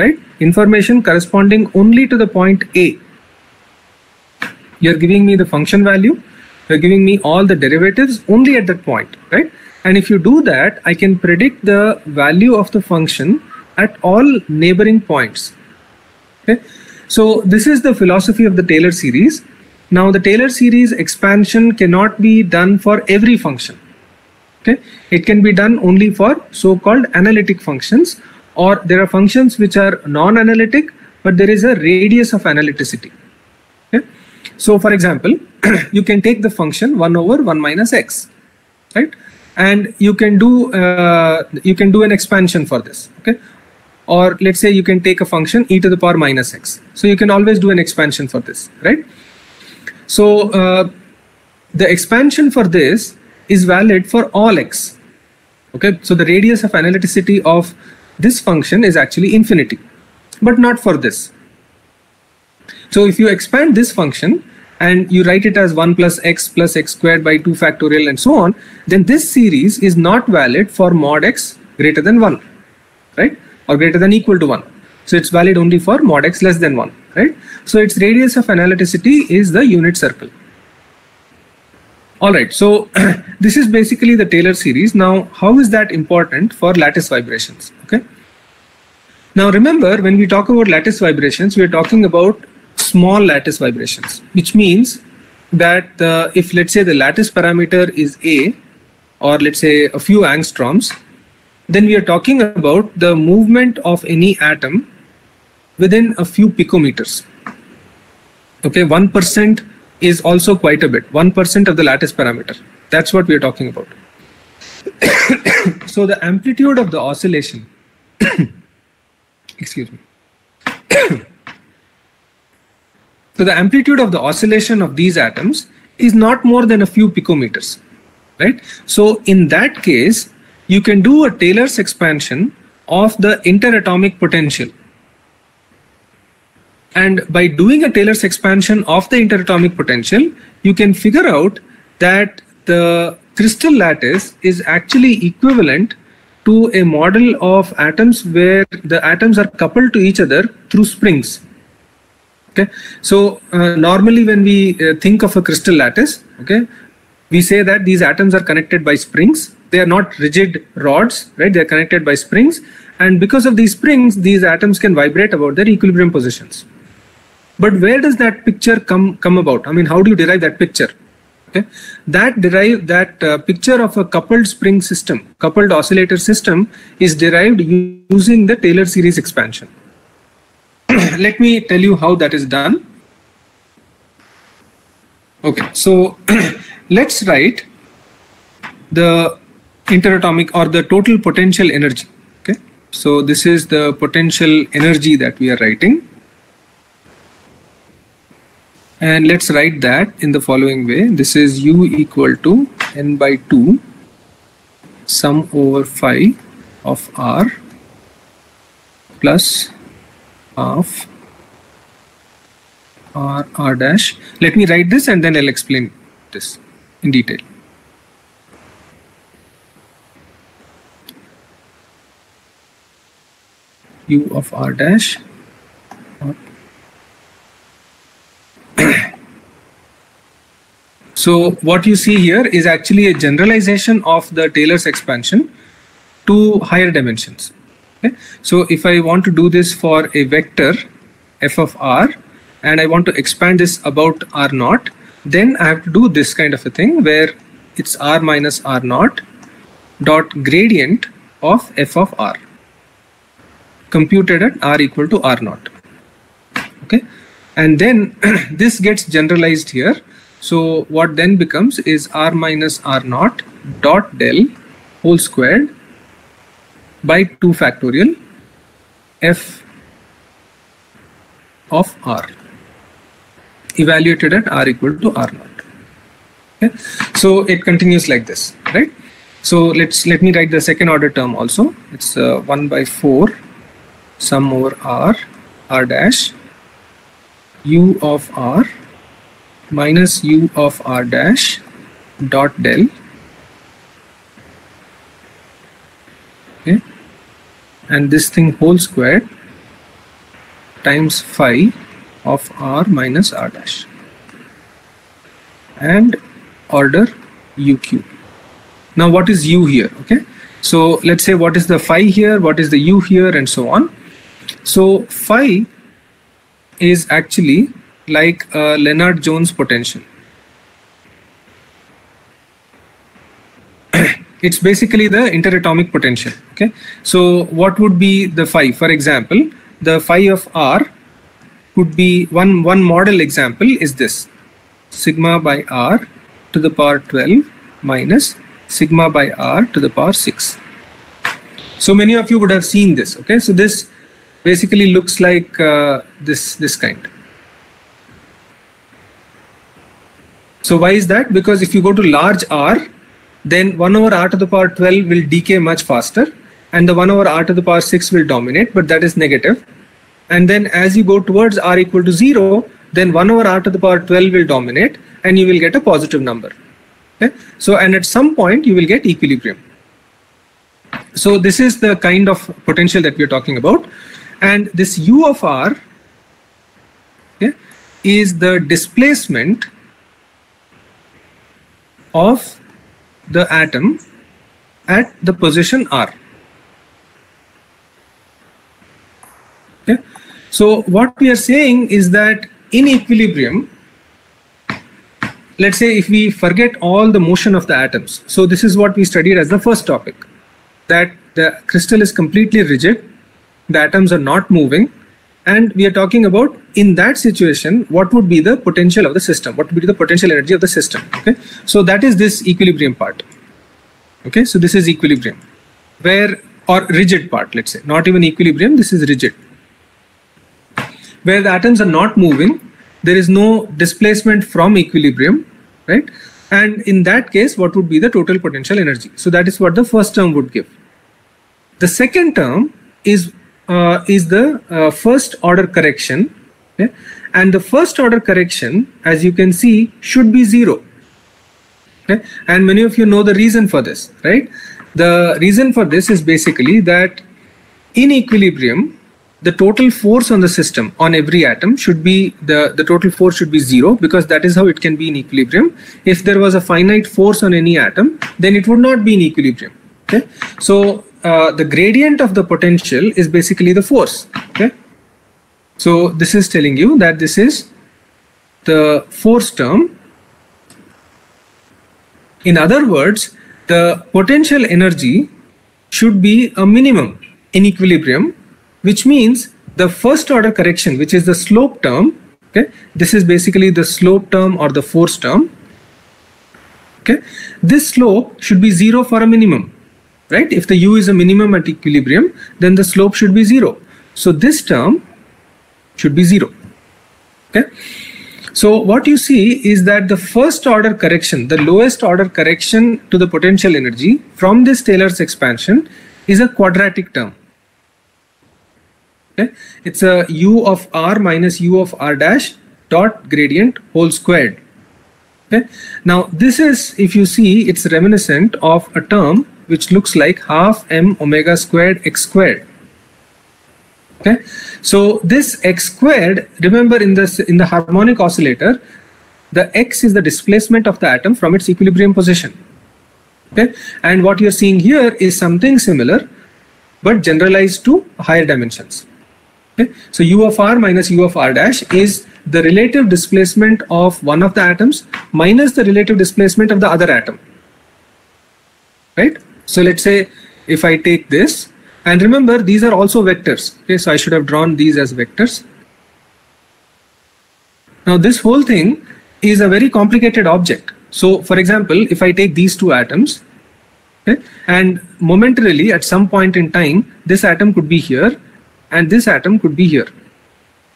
right? Information corresponding only to the point A. You're giving me the function value, you're giving me all the derivatives only at that point, right? And if you do that, I can predict the value of the function at all neighboring points. Okay, so this is the philosophy of the Taylor series. Now the Taylor series expansion cannot be done for every function. Okay, it can be done only for so-called analytic functions or there are functions which are non-analytic but there is a radius of analyticity. Okay, so for example, you can take the function 1 over 1 minus x, right? And you can do uh, you can do an expansion for this. Okay, or let's say you can take a function e to the power minus x. So you can always do an expansion for this, right? So uh, the expansion for this is valid for all x. Okay, so the radius of analyticity of this function is actually infinity, but not for this. So if you expand this function and you write it as 1 plus x plus x squared by 2 factorial and so on, then this series is not valid for mod x greater than 1, right? Or greater than equal to 1. So it's valid only for mod x less than 1, right? So its radius of analyticity is the unit circle. All right, so this is basically the Taylor series. Now, how is that important for lattice vibrations? Okay. Now, remember, when we talk about lattice vibrations, we are talking about small lattice vibrations, which means that if let's say the lattice parameter is A, or let's say a few angstroms, then we are talking about the movement of any atom within a few picometers. Okay, 1% is also quite a bit, 1% of the lattice parameter. That's what we are talking about. so the amplitude of the oscillation, excuse me. So the amplitude of the oscillation of these atoms is not more than a few picometers, right? So in that case, you can do a Taylor's expansion of the interatomic potential and by doing a Taylor's expansion of the interatomic potential, you can figure out that the crystal lattice is actually equivalent to a model of atoms where the atoms are coupled to each other through springs. Okay, so uh, normally when we uh, think of a crystal lattice, okay, we say that these atoms are connected by springs. They are not rigid rods, right? They are connected by springs, and because of these springs, these atoms can vibrate about their equilibrium positions. But where does that picture come come about? I mean, how do you derive that picture? Okay, that derive that uh, picture of a coupled spring system, coupled oscillator system, is derived using the Taylor series expansion. Let me tell you how that is done. Okay, so let's write the interatomic or the total potential energy. Okay, so this is the potential energy that we are writing and let's write that in the following way this is u equal to n by 2 sum over phi of r plus of r r dash. Let me write this and then i'll explain this in detail. U of r dash. So what you see here is actually a generalization of the Taylor's expansion to higher dimensions. Okay? So if I want to do this for a vector f of r and I want to expand this about r naught, then I have to do this kind of a thing where it's r minus r naught dot gradient of f of r computed at r equal to r naught. Okay, and then this gets generalized here so what then becomes is r minus r naught dot del whole squared by 2 factorial f of r evaluated at r equal to r naught. Okay. So it continues like this, right? So let's let me write the second order term also. It's uh, 1 by 4 sum over r r dash u of r minus u of r dash dot del okay and this thing whole squared times phi of r minus r dash and order uq. Now what is u here? Okay, so let's say what is the phi here, what is the u here, and so on. So phi is actually like uh, a Lennard-Jones potential. it's basically the interatomic potential. Okay, so what would be the phi? For example, the phi of r could be one one model example is this sigma by r to the power 12 minus sigma by r to the power 6. So many of you would have seen this. Okay, so this basically looks like uh, this this kind. So why is that? Because if you go to large r, then 1 over r to the power 12 will decay much faster and the 1 over r to the power 6 will dominate, but that is negative. And then as you go towards r equal to 0, then 1 over r to the power 12 will dominate and you will get a positive number. Okay? So, and at some point you will get equilibrium. So this is the kind of potential that we are talking about. And this u of r okay, is the displacement of the atom at the position r. Okay. So what we are saying is that in equilibrium, let's say if we forget all the motion of the atoms. So this is what we studied as the first topic, that the crystal is completely rigid, the atoms are not moving, and we are talking about in that situation what would be the potential of the system? What would be the potential energy of the system? Okay? So that is this equilibrium part. Okay? So this is equilibrium. Where or rigid part let's say. Not even equilibrium this is rigid. Where the atoms are not moving there is no displacement from equilibrium right? And in that case what would be the total potential energy? So that is what the first term would give. The second term is uh, is the uh, first order correction. Okay? and the first order correction as you can see should be zero. Okay? and many of you know the reason for this right? The reason for this is basically that in equilibrium the total force on the system on every atom should be the the total force should be zero because that is how it can be in equilibrium. If there was a finite force on any atom then it would not be in equilibrium. Okay so uh, the gradient of the potential is basically the force okay? So this is telling you that this is the force term. In other words the potential energy should be a minimum in equilibrium which means the first order correction which is the slope term okay? This is basically the slope term or the force term okay? This slope should be zero for a minimum right? If the u is a minimum at equilibrium then the slope should be zero. So this term should be zero okay? So what you see is that the first order correction the lowest order correction to the potential energy from this taylor's expansion is a quadratic term okay? It's a u of r minus u of r dash dot gradient whole squared okay? Now this is if you see it's reminiscent of a term which looks like half m omega squared x squared. Okay? So this x squared remember in this in the harmonic oscillator the x is the displacement of the atom from its equilibrium position. Okay? And what you're seeing here is something similar but generalized to higher dimensions. Okay? So u of r minus u of r dash is the relative displacement of one of the atoms minus the relative displacement of the other atom. Right so let's say if i take this and remember these are also vectors. Okay so i should have drawn these as vectors. Now this whole thing is a very complicated object. So for example if i take these two atoms okay and momentarily at some point in time this atom could be here and this atom could be here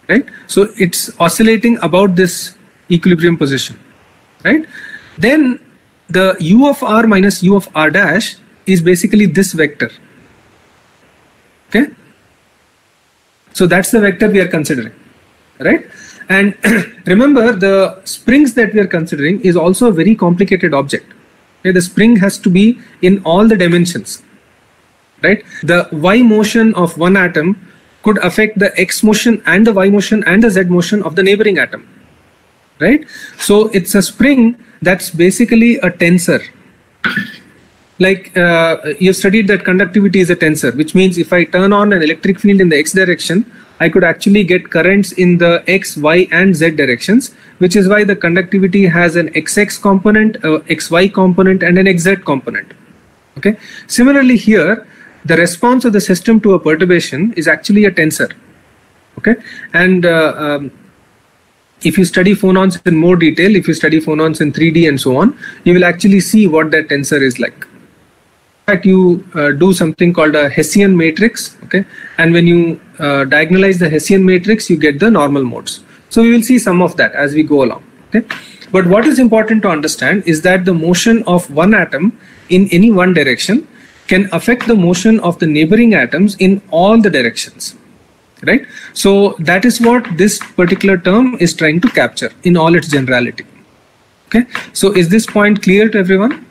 right? So it's oscillating about this equilibrium position right? Then the u of r minus u of r dash is basically this vector. Okay? So that's the vector we are considering right? And remember the springs that we are considering is also a very complicated object. Okay? The spring has to be in all the dimensions right? The y motion of one atom could affect the x motion and the y motion and the z motion of the neighboring atom right? So it's a spring that's basically a tensor like uh, you've studied that conductivity is a tensor which means if i turn on an electric field in the x direction i could actually get currents in the x y and z directions which is why the conductivity has an xx component a xy component and an xz component. Okay? Similarly here the response of the system to a perturbation is actually a tensor. Okay? And uh, um, if you study phonons in more detail if you study phonons in 3d and so on you will actually see what that tensor is like fact you uh, do something called a hessian matrix okay? And when you uh, diagonalize the hessian matrix you get the normal modes. So we will see some of that as we go along okay? But what is important to understand is that the motion of one atom in any one direction can affect the motion of the neighboring atoms in all the directions right? So that is what this particular term is trying to capture in all its generality okay? So is this point clear to everyone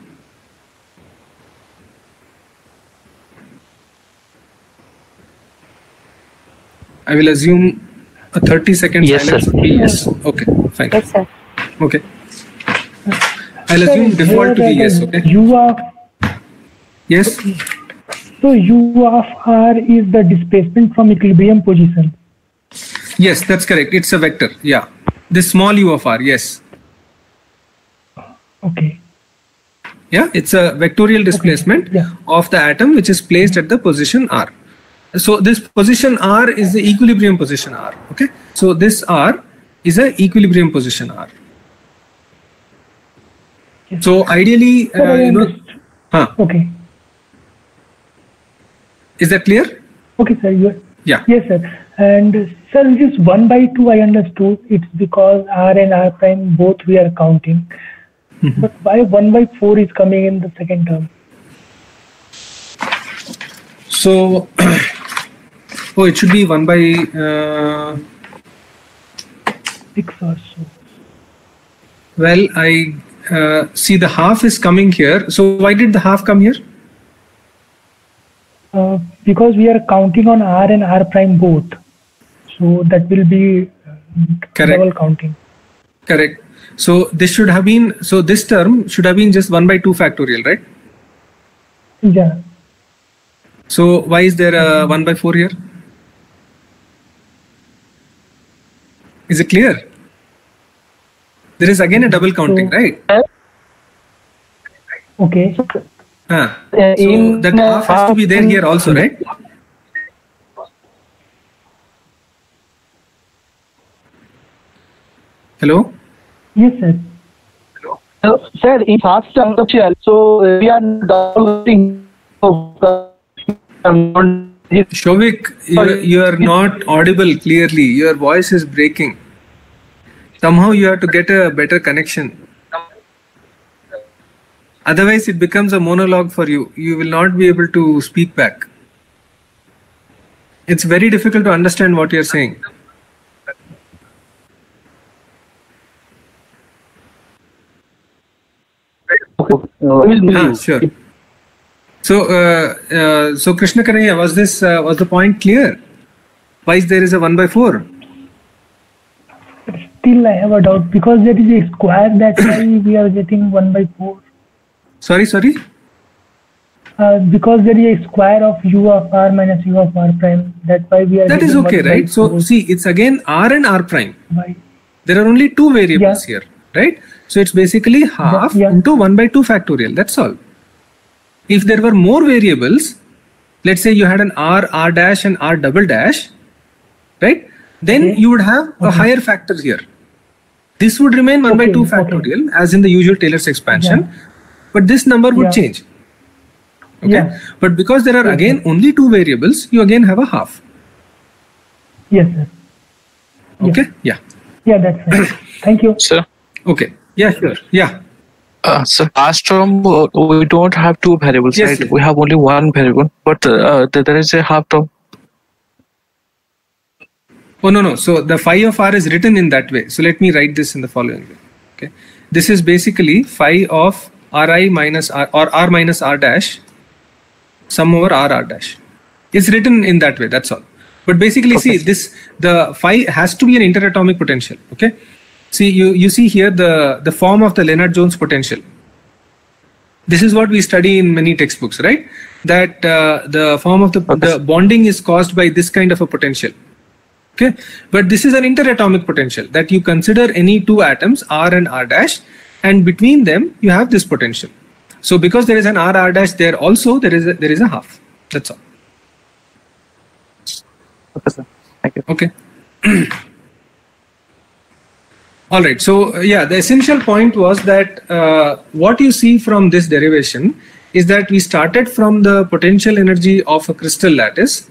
i will assume a 30 second Yes, silence. sir. would yes. Okay fine. Yes, sir. okay. I'll assume default to be yes uh, okay? U of yes. So U of R is the displacement from equilibrium position. yes that's correct. It's a vector. Yeah. This small u of r yes. Okay. yeah it's a vectorial displacement yeah. of the atom which is placed at the position r so this position r is the equilibrium position r okay so this r is a equilibrium position r so ideally uh, you know huh, Okay. is that clear Okay, sir. You yeah yes, sir. And sir, this one by two, I understood. It's because R and R prime both we are counting. But why one by four is coming in the second term? so oh it should be 1 by uh, Six or so. well i uh, see the half is coming here so why did the half come here Uh, because we are counting on R and R prime both. So that will be uh, Correct. double counting. Correct. So this should have been, so this term should have been just 1 by 2 factorial, right? Yeah. So why is there a 1 by 4 here? Is it clear? There is again a double counting, So- right? Okay. Ah. Uh, So in that uh, half has to be there here also, right? Hello? Yes, sir. Uh, sir, in fast conceptual, so we are downloading of the Shovik, you, you are not audible clearly. Your voice is breaking. Somehow you have to get a better connection. Otherwise, it becomes a monologue for you. You will not be able to speak back. It's very difficult to understand what you're saying. Ah, sure. So, uh, uh, so Krishna Kanaya, was this uh, was the point clear? Why is there is a one by four? Still, I have a doubt because there is a square. That's why we are getting one by four. Sorry, sorry. Uh, because there is a square of u of r minus u of r prime. That's why we are. That is okay, right? So see, it's again r and r prime. by- There are only two variables here, right? So it's basically half yeah. into one by two factorial. That's all. If there were more variables, let's say you had an r, r dash, and r double dash, right? Then you would have a higher factor here. This would remain one by Okay, two okay. factorial as in the usual Taylor's expansion, but this number would Yeah. change. Okay, Yeah. but because there are again only two variables, you again have a half. Yes, sir. Yeah. Okay, yeah, Yeah, that's right. Thank you. Sir, okay, yeah, sure, yeah. Uh, so last term uh, we don't have two variables, Yes, right? yes. We have only one variable, but uh, there is a half term. Oh no no. So the phi of r is written in that way. So let me write this in the following way. Okay. This is basically phi of ri minus r or r minus r dash sum over r r dash. It's written in that way. That's all. But basically, see this the phi has to be an interatomic potential. Okay. See you you see here the the form of the Lennard Jones potential. This is what we study in many textbooks, right? That uh, the form of the the bonding is caused by this kind of a potential. Okay, but this is an interatomic potential that you consider any two atoms R and R dash, and between them you have this potential. So because there is an R R dash there also there is a, there is a half. That's all. Okay, sir. Thank you. Okay. All right. So uh, yeah, the essential point was that uh, what you see from this derivation is that we started from the potential energy of a crystal lattice,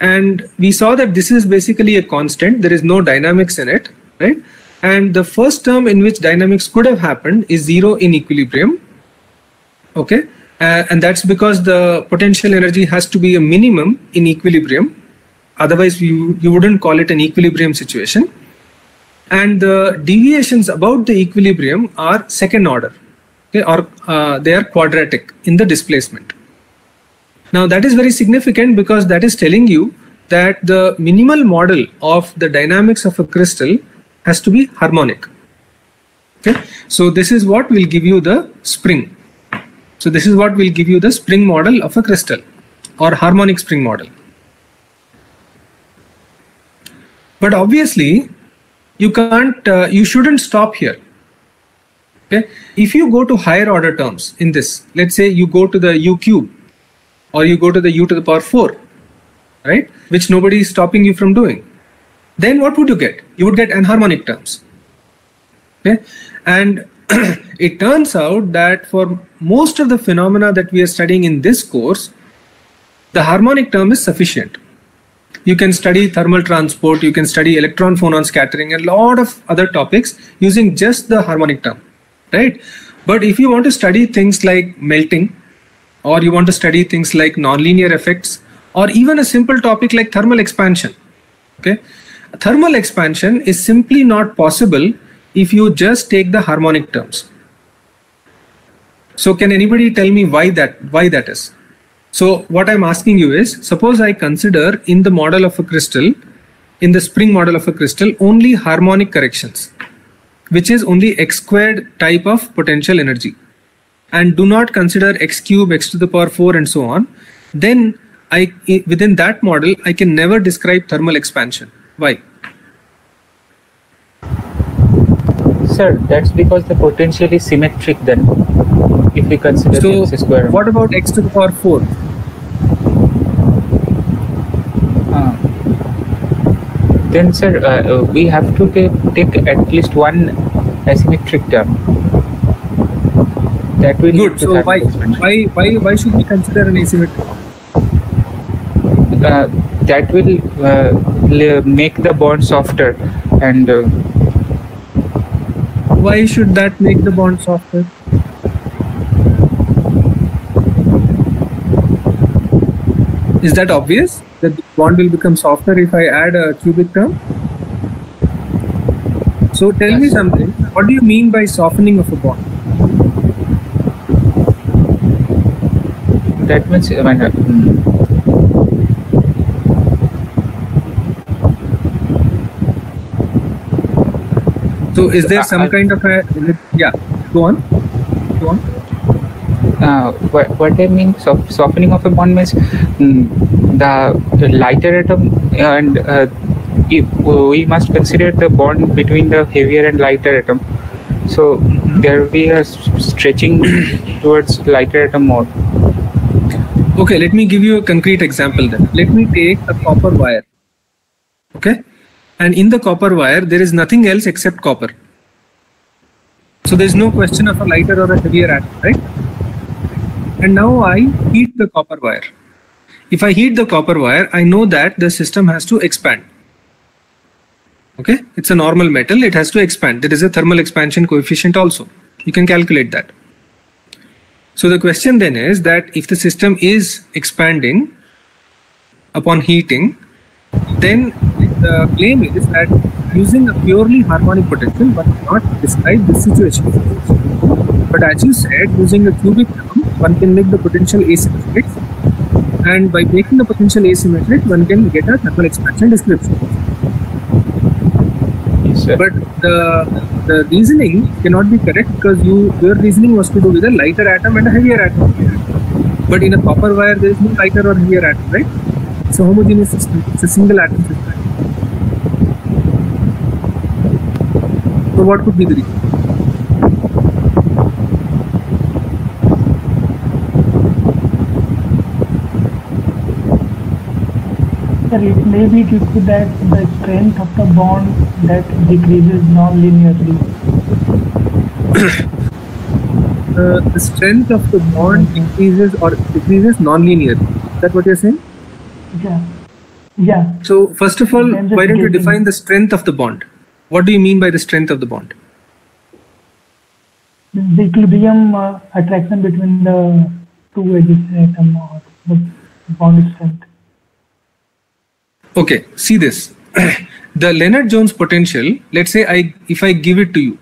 and we saw that this is basically a constant. There is no dynamics in it, right? And the first term in which dynamics could have happened is zero in equilibrium. Okay. Uh, and that's because the potential energy has to be a minimum in equilibrium otherwise you, you wouldn't call it an equilibrium situation and the deviations about the equilibrium are second order. Okay, or uh, they are quadratic in the displacement. Now that is very significant because that is telling you that the minimal model of the dynamics of a crystal has to be harmonic. Okay so this is what will give you the spring. So this is what will give you the spring model of a crystal or harmonic spring model. But obviously you can't uh, you shouldn't stop here. Okay? If you go to higher order terms in this let's say you go to the u cube or you go to the u to the power 4 right? Which nobody is stopping you from doing. Then what would you get? You would get anharmonic terms. Okay? And it turns out that for most of the phenomena that we are studying in this course the harmonic term is sufficient you can study thermal transport, you can study electron phonon scattering, and a lot of other topics using just the harmonic term, right? But if you want to study things like melting, or you want to study things like nonlinear effects, or even a simple topic like thermal expansion, okay? Thermal expansion is simply not possible if you just take the harmonic terms. So can anybody tell me why that why that is? So what I'm asking you is, suppose I consider in the model of a crystal, in the spring model of a crystal, only harmonic corrections, which is only x squared type of potential energy, and do not consider x cube, x to the power 4 and so on, then I within that model, I can never describe thermal expansion. Why? Sir, that's because the potential is symmetric then. If we consider So x square. what about x to the power 4? Then, sir, uh, uh, we have to take, take at least one asymmetric term. That will Good. So why why why why should we consider an asymmetric? Uh, that will uh, make the bond softer and uh, Why should that make the bond softer? Is that obvious that the bond will become softer if I add a cubic term? So tell me something. What do you mean by softening of a bond? that means uh, when, uh, mm, So is there some I- kind of a yeah? Go on. Go on. Uh, what, what I mean soft, softening of a bond means mm, the, lighter atom and uh, if, we must consider the bond between the heavier and lighter atom. So there will be a s- stretching towards lighter atom more. Okay, let me give you a concrete example then. Let me take a copper wire. Okay? And in the copper wire, there is nothing else except copper. So there's no question of a lighter or a heavier atom, right? And now I heat the copper wire. If I heat the copper wire, I know that the system has to expand. Okay? It's a normal metal, it has to expand. There is a thermal expansion coefficient also. You can calculate that. So the question then is that if the system is expanding upon heating, then the claim is that using a purely harmonic potential one cannot describe this situation. But as you said, using a cubic term, one can make the potential asymmetric and by making the potential asymmetric, one can get a thermal expansion description. Yes. But the the reasoning cannot be correct because you your reasoning was to do with a lighter atom and a heavier atom. But in a copper wire, there is no lighter or heavier atom, right? It's a homogeneous system. It's a single atom system. So what could be the reason? Sir, it may be due to that the strength of the bond that decreases non-linearly. Uh, the strength of the bond increases or decreases non-linear. Is that what you're saying? Yeah. Yeah. So first of all, why don't you define the strength of the bond? What do you mean by the strength of the bond? The equilibrium uh, attraction between the two edges atom or the bond strength. Okay, see this. the Lennard-Jones potential, let's say I if I give it to you,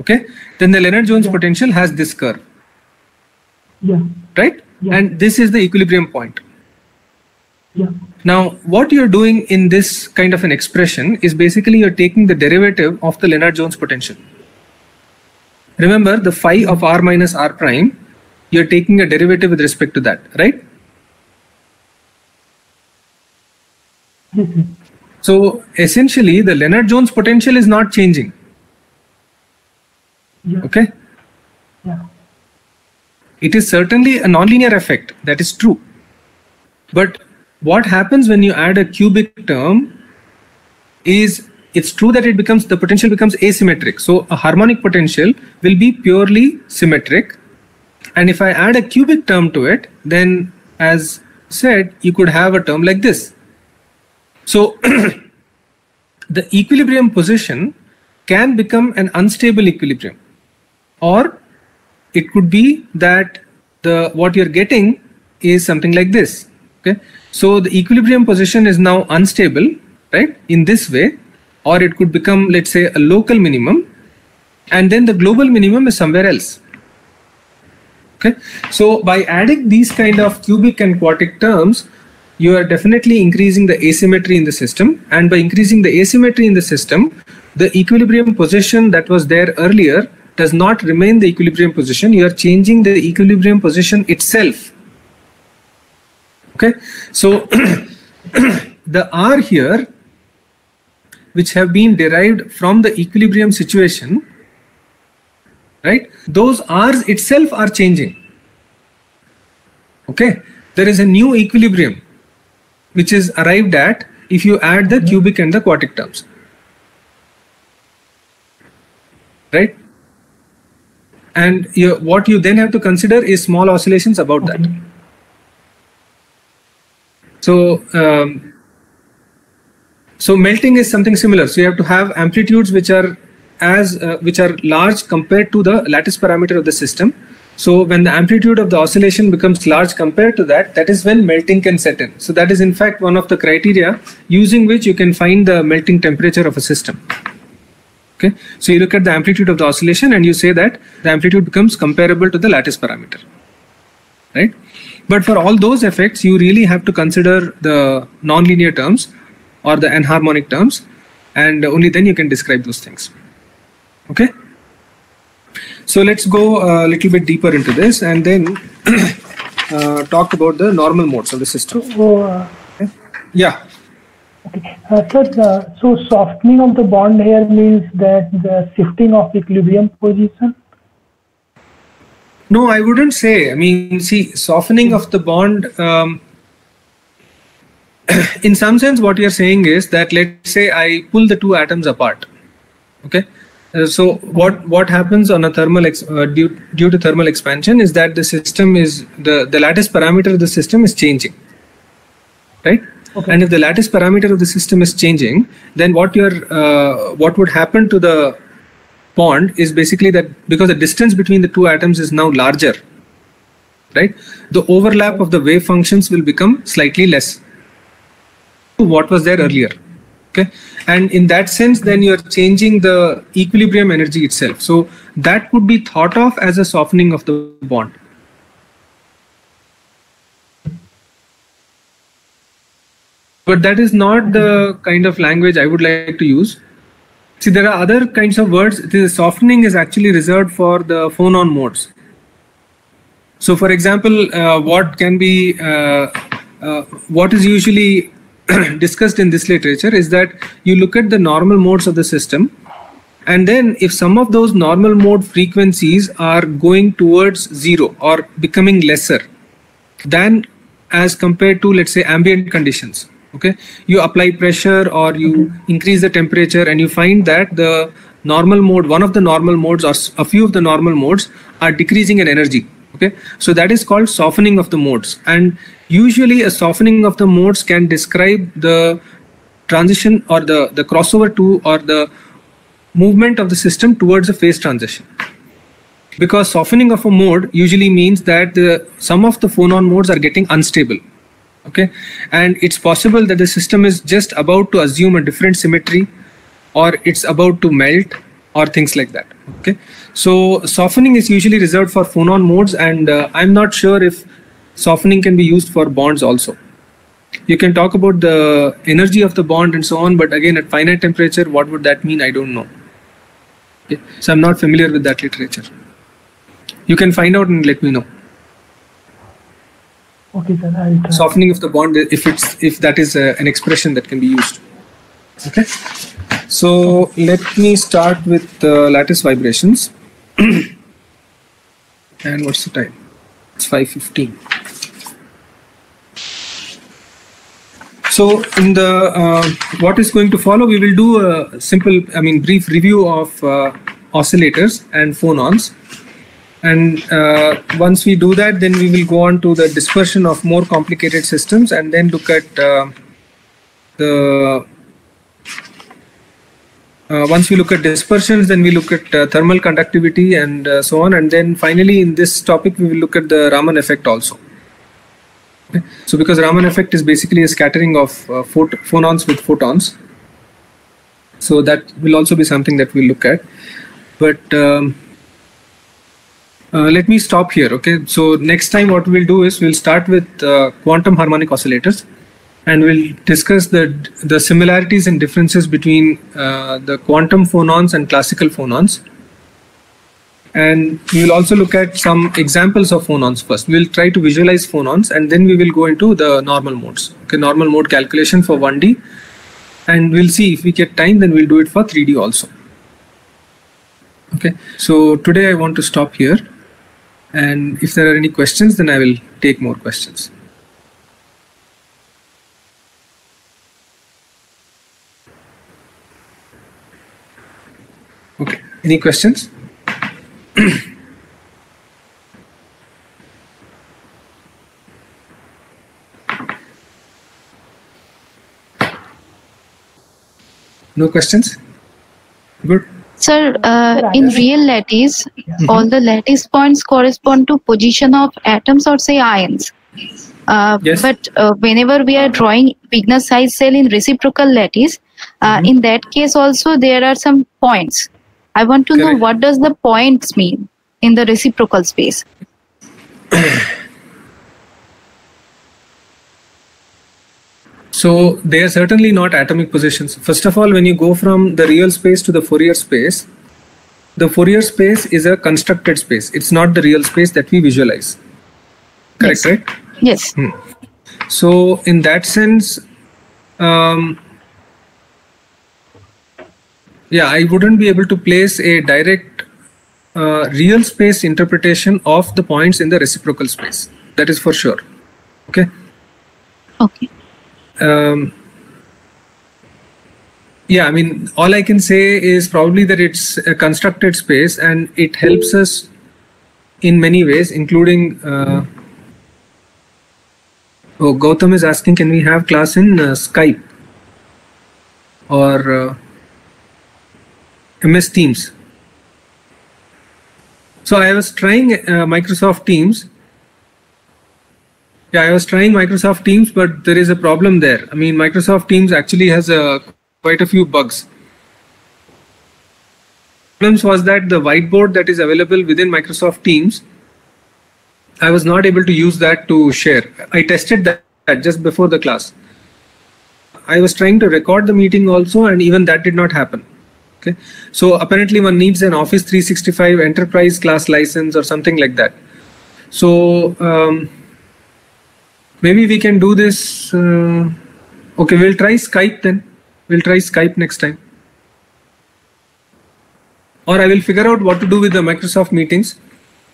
okay, then the Lennard-Jones Yeah. potential has this curve, Yeah. right? Yeah. And this is the equilibrium point. Yeah. Now, what you're doing in this kind of an expression is basically you're taking the derivative of the Lennard-Jones potential. Remember the phi of r minus r prime, you're taking a derivative with respect to that, right? So essentially, the Lennard-Jones potential is not changing. Yeah. Okay, Yeah. it is certainly a nonlinear effect. That is true. But what happens when you add a cubic term is it's true that it becomes the potential becomes asymmetric. So a harmonic potential will be purely symmetric. And if I add a cubic term to it, then as said, you could have a term like this. So the equilibrium position can become an unstable equilibrium. Or it could be that the what you're getting is something like this okay? So the equilibrium position is now unstable right in this way. Or it could become let's say a local minimum. And then the global minimum is somewhere else okay? So by adding these kind of cubic and quartic terms you are definitely increasing the asymmetry in the system. And by increasing the asymmetry in the system the equilibrium position that was there earlier does not remain the equilibrium position. You are changing the equilibrium position itself. Okay? So the r here which have been derived from the equilibrium situation right? Those r's itself are changing. Okay? There is a new equilibrium which is arrived at if you add the cubic and the quartic terms. Right? And you, what you then have to consider is small oscillations about that. So um, so melting is something similar. So you have to have amplitudes which are as uh, which are large compared to the lattice parameter of the system so when the amplitude of the oscillation becomes large compared to that that is when melting can set in. So that is in fact one of the criteria using which you can find the melting temperature of a system. Okay? So you look at the amplitude of the oscillation and you say that the amplitude becomes comparable to the lattice parameter. Right? But for all those effects you really have to consider the nonlinear terms or the anharmonic terms and only then you can describe those things. Okay so let's go a little bit deeper into this and then uh, talk about the normal modes of the system So, uh, yeah okay. Uh, sir, uh, so softening of the bond here means that the shifting of equilibrium position. No, I wouldn't say. I mean, see, softening of the bond. Um, in some sense, what you're saying is that let's say I pull the two atoms apart. Okay. Uh, so what what happens on a thermal ex, uh, due due to thermal expansion is that the system is the the lattice parameter of the system is changing, right? Okay. And if the lattice parameter of the system is changing, then what your uh, what would happen to the bond is basically that because the distance between the two atoms is now larger, right? The overlap of the wave functions will become slightly less to what was there earlier. Okay, and in that sense, then you're changing the equilibrium energy itself. So that could be thought of as a softening of the bond. but that is not the kind of language I would like to use. See, there are other kinds of words. The softening is actually reserved for the phonon modes. So, for example, uh, what can be uh, uh, what is usually discussed in this literature is that you look at the normal modes of the system, and then if some of those normal mode frequencies are going towards zero or becoming lesser than as compared to let's say ambient conditions okay? You apply pressure or you increase the temperature and you find that the normal mode one of the normal modes or a few of the normal modes are decreasing in energy okay? So that is called softening of the modes. And usually a softening of the modes can describe the transition or the the crossover to or the movement of the system towards a phase transition. Because softening of a mode usually means that the, some of the phonon modes are getting unstable. Okay? And it's possible that the system is just about to assume a different symmetry or it's about to melt or things like that. Okay so softening is usually reserved for phonon modes and uh, i'm not sure if softening can be used for bonds also. You can talk about the energy of the bond and so on but again at finite temperature what would that mean? I don't know. Okay? So i'm not familiar with that literature. You can find out and let me know. Okay, sir. I'll try. softening of the bond if it's if that is uh, an expression that can be used. Okay? So let me start with uh, lattice vibrations and what's the time? It's 515 so in the uh, what is going to follow we will do a simple i mean brief review of uh, oscillators and phonons. And uh, once we do that then we will go on to the dispersion of more complicated systems and then look at uh, the once we look at dispersions then we look at uh, thermal conductivity and uh, so on. And then finally in this topic we will look at the raman effect also. Okay? so because raman effect is basically a scattering of uh, phot- phonons with photons. So that will also be something that we'll look at. But um, uh, let me stop here okay? So next time what we'll do is we'll start with uh, quantum harmonic oscillators and we'll discuss the the similarities and differences between uh, the quantum phonons and classical phonons. And we will also look at some examples of phonons first. We'll try to visualize phonons and then we will go into the normal modes. Okay normal mode calculation for 1d and we'll see if we get time then we'll do it for 3d also. Okay so today i want to stop here. And if there are any questions then i will take more questions okay any questions no questions good Sir, uh, in real lattice, all the lattice points correspond to position of atoms or say ions. Uh, Yes. But uh, whenever we are drawing bigger size cell in reciprocal lattice, uh, in that case also there are some points. I want to know what does the points mean in the reciprocal space. So they are certainly not atomic positions. First of all, when you go from the real space to the Fourier space, the Fourier space is a constructed space. It's not the real space that we visualize. Correct, Yes. right? Yes. So in that sense, um, yeah, I wouldn't be able to place a direct uh, real space interpretation of the points in the reciprocal space. That is for sure. Okay. Okay. um, yeah, I mean, all I can say is probably that it's a constructed space and it helps us in many ways, including. Uh, oh, Gautam is asking, can we have class in uh, Skype or uh, MS Teams? So I was trying uh, Microsoft Teams yeah, I was trying Microsoft Teams, but there is a problem there. I mean, Microsoft Teams actually has a, quite a few bugs. Problems was that the whiteboard that is available within Microsoft Teams, I was not able to use that to share. I tested that just before the class. I was trying to record the meeting also, and even that did not happen. Okay, so apparently one needs an Office 365 enterprise class license or something like that. So um, maybe we can do this. Uh, okay, we'll try Skype then. We'll try Skype next time. Or I will figure out what to do with the Microsoft meetings.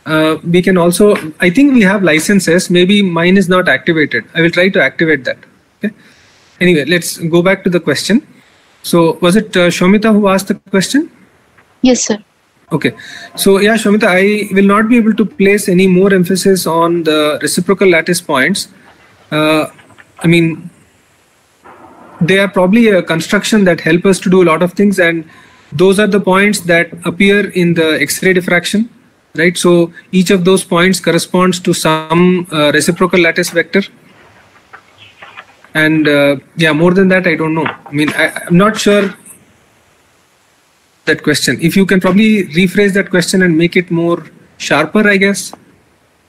Uh, we can also, I think we have licenses. Maybe mine is not activated. I will try to activate that. Okay. Anyway, let's go back to the question. So was it uh, Shomita who asked the question? Yes, sir. Okay. So yeah, Shomita, I will not be able to place any more emphasis on the reciprocal lattice points. Uh, I mean, they are probably a construction that help us to do a lot of things and those are the points that appear in the X-ray diffraction, right? So each of those points corresponds to some uh, reciprocal lattice vector. And uh, yeah, more than that, I don't know. I mean, I, I'm not sure that question. If you can probably rephrase that question and make it more sharper, I guess,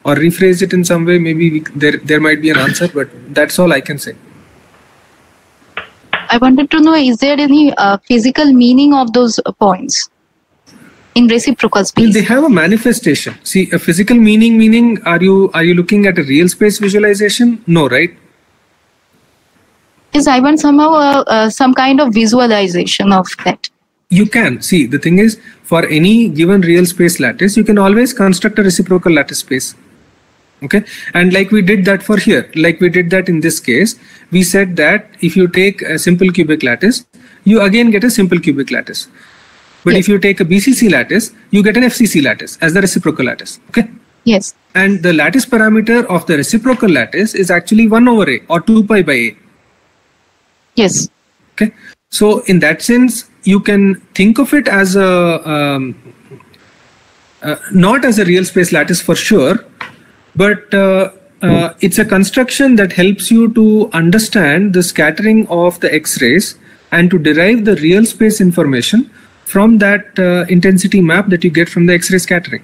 or rephrase it in some way, maybe we, there there might be an answer. But that's all I can say. I wanted to know is there any uh, physical meaning of those points in reciprocal space Well, they have a manifestation. See, a physical meaning. Meaning, are you are you looking at a real space visualization? No, right? Is I want somehow uh, uh, some kind of visualization of that. You can see. The thing is, for any given real space lattice, you can always construct a reciprocal lattice space. Okay, and like we did that for here, like we did that in this case, we said that if you take a simple cubic lattice, you again get a simple cubic lattice. But if you take a BCC lattice, you get an FCC lattice as the reciprocal lattice. Okay. Yes. And the lattice parameter of the reciprocal lattice is actually 1 over a or 2 pi by a. Yes. Okay. So in that sense, you can think of it as a um, uh, not as a real space lattice for sure, but uh, uh, it's a construction that helps you to understand the scattering of the X-rays and to derive the real space information from that uh, intensity map that you get from the X-ray scattering.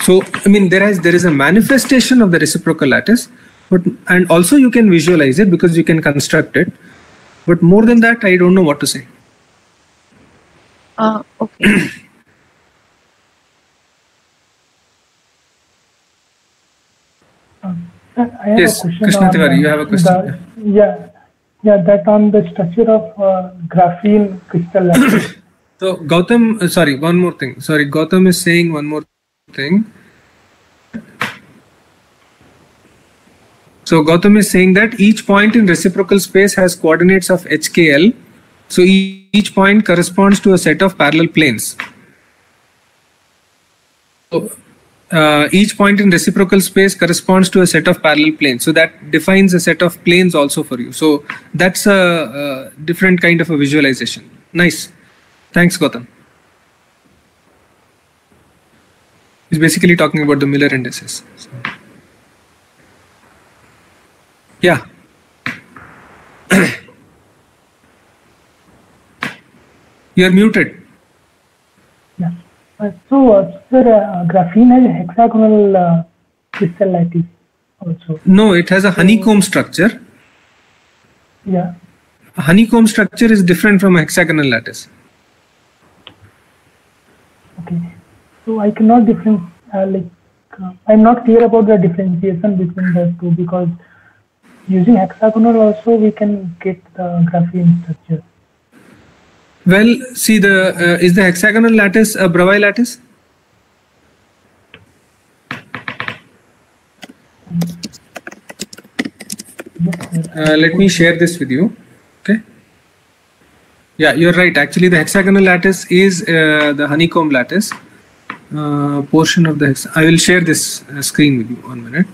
So I mean there is there is a manifestation of the reciprocal lattice, but and also you can visualize it because you can construct it. But more than that, I don't know what to say. Uh, okay. Sir, I have Yes. Krishna Tiwari, you uh, have a question, the- yeah, yeah, that on the structure of uh, graphene crystal lattice. So Gautam, uh, sorry, one more thing. Sorry, Gautam is saying one more thing. So Gautam is saying that each point in reciprocal space has coordinates of HKL. So each point corresponds to a set of parallel planes. So, uh, each point in reciprocal space corresponds to a set of parallel planes. So that defines a set of planes also for you. So that's a, a different kind of a visualization. Nice. Thanks, Gautam. He's basically talking about the Miller indices. So- Yeah. You're muted. Yeah. Uh, so, uh, sir, uh, graphene has a hexagonal uh, crystal lattice also. No, it has a honeycomb structure. Yeah. A honeycomb structure is different from a hexagonal lattice. Okay. So I cannot different uh, like uh, I'm not clear about the differentiation between the two because using hexagonal also we can get the graphene structure. Well, see the uh, is the hexagonal lattice a Bravais lattice? Uh, let me share this with you. Okay. Yeah, you're right. Actually, the hexagonal lattice is uh, the honeycomb lattice uh, portion of the. I will share this uh, screen with you. One minute.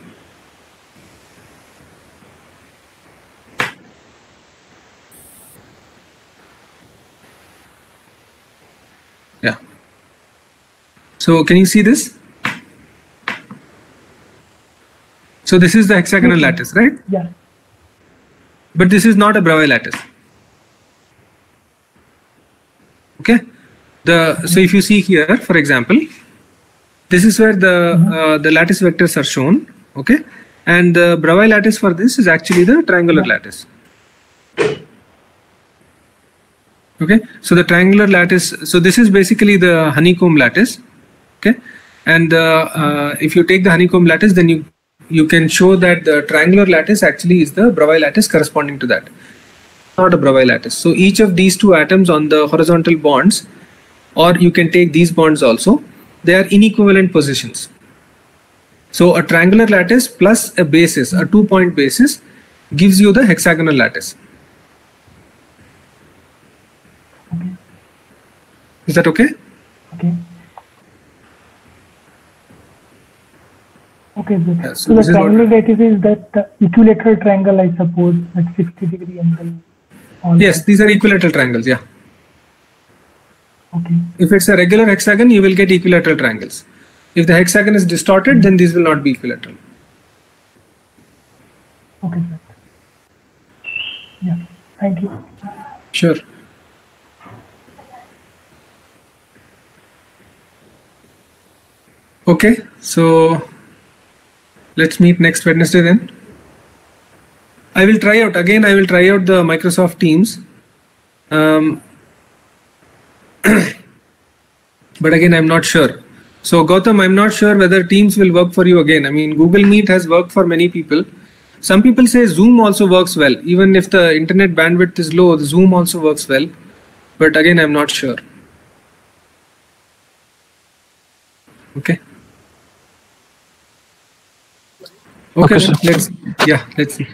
Yeah. So can you see this? So this is the hexagonal lattice, right? Yeah. But this is not a Bravais lattice. Okay. The so if you see here, for example, this is where the uh, the lattice vectors are shown. Okay, and the Bravais lattice for this is actually the triangular lattice. Okay, so the triangular lattice, so this is basically the honeycomb lattice. Okay, and uh, uh, if you take the honeycomb lattice, then you you can show that the triangular lattice actually is the Bravais lattice corresponding to that, not a Bravais lattice. So each of these two atoms on the horizontal bonds, or you can take these bonds also, they are inequivalent positions. So a triangular lattice plus a basis, a two-point basis, gives you the hexagonal lattice. Is that okay? Okay. Okay, good. Yeah, so so the is what- triangular lattice is that equilateral triangle, I suppose, at 60 degree angle. Yes, that. these are equilateral triangles. Yeah. Okay. If it's a regular hexagon, you will get equilateral triangles. If the hexagon is distorted, then these will not be equilateral. Okay, sir. Yeah. Thank you. Sure. Okay, so let's meet next Wednesday then. I will try out again. I will try out the Microsoft Teams. Um, but again, I'm not sure. So Gautam, I'm not sure whether Teams will work for you again. I mean, Google Meet has worked for many people. Some people say Zoom also works well. Even if the internet bandwidth is low, Zoom also works well. But again, I'm not sure. Okay. Okay, Okay, let's yeah, let's see.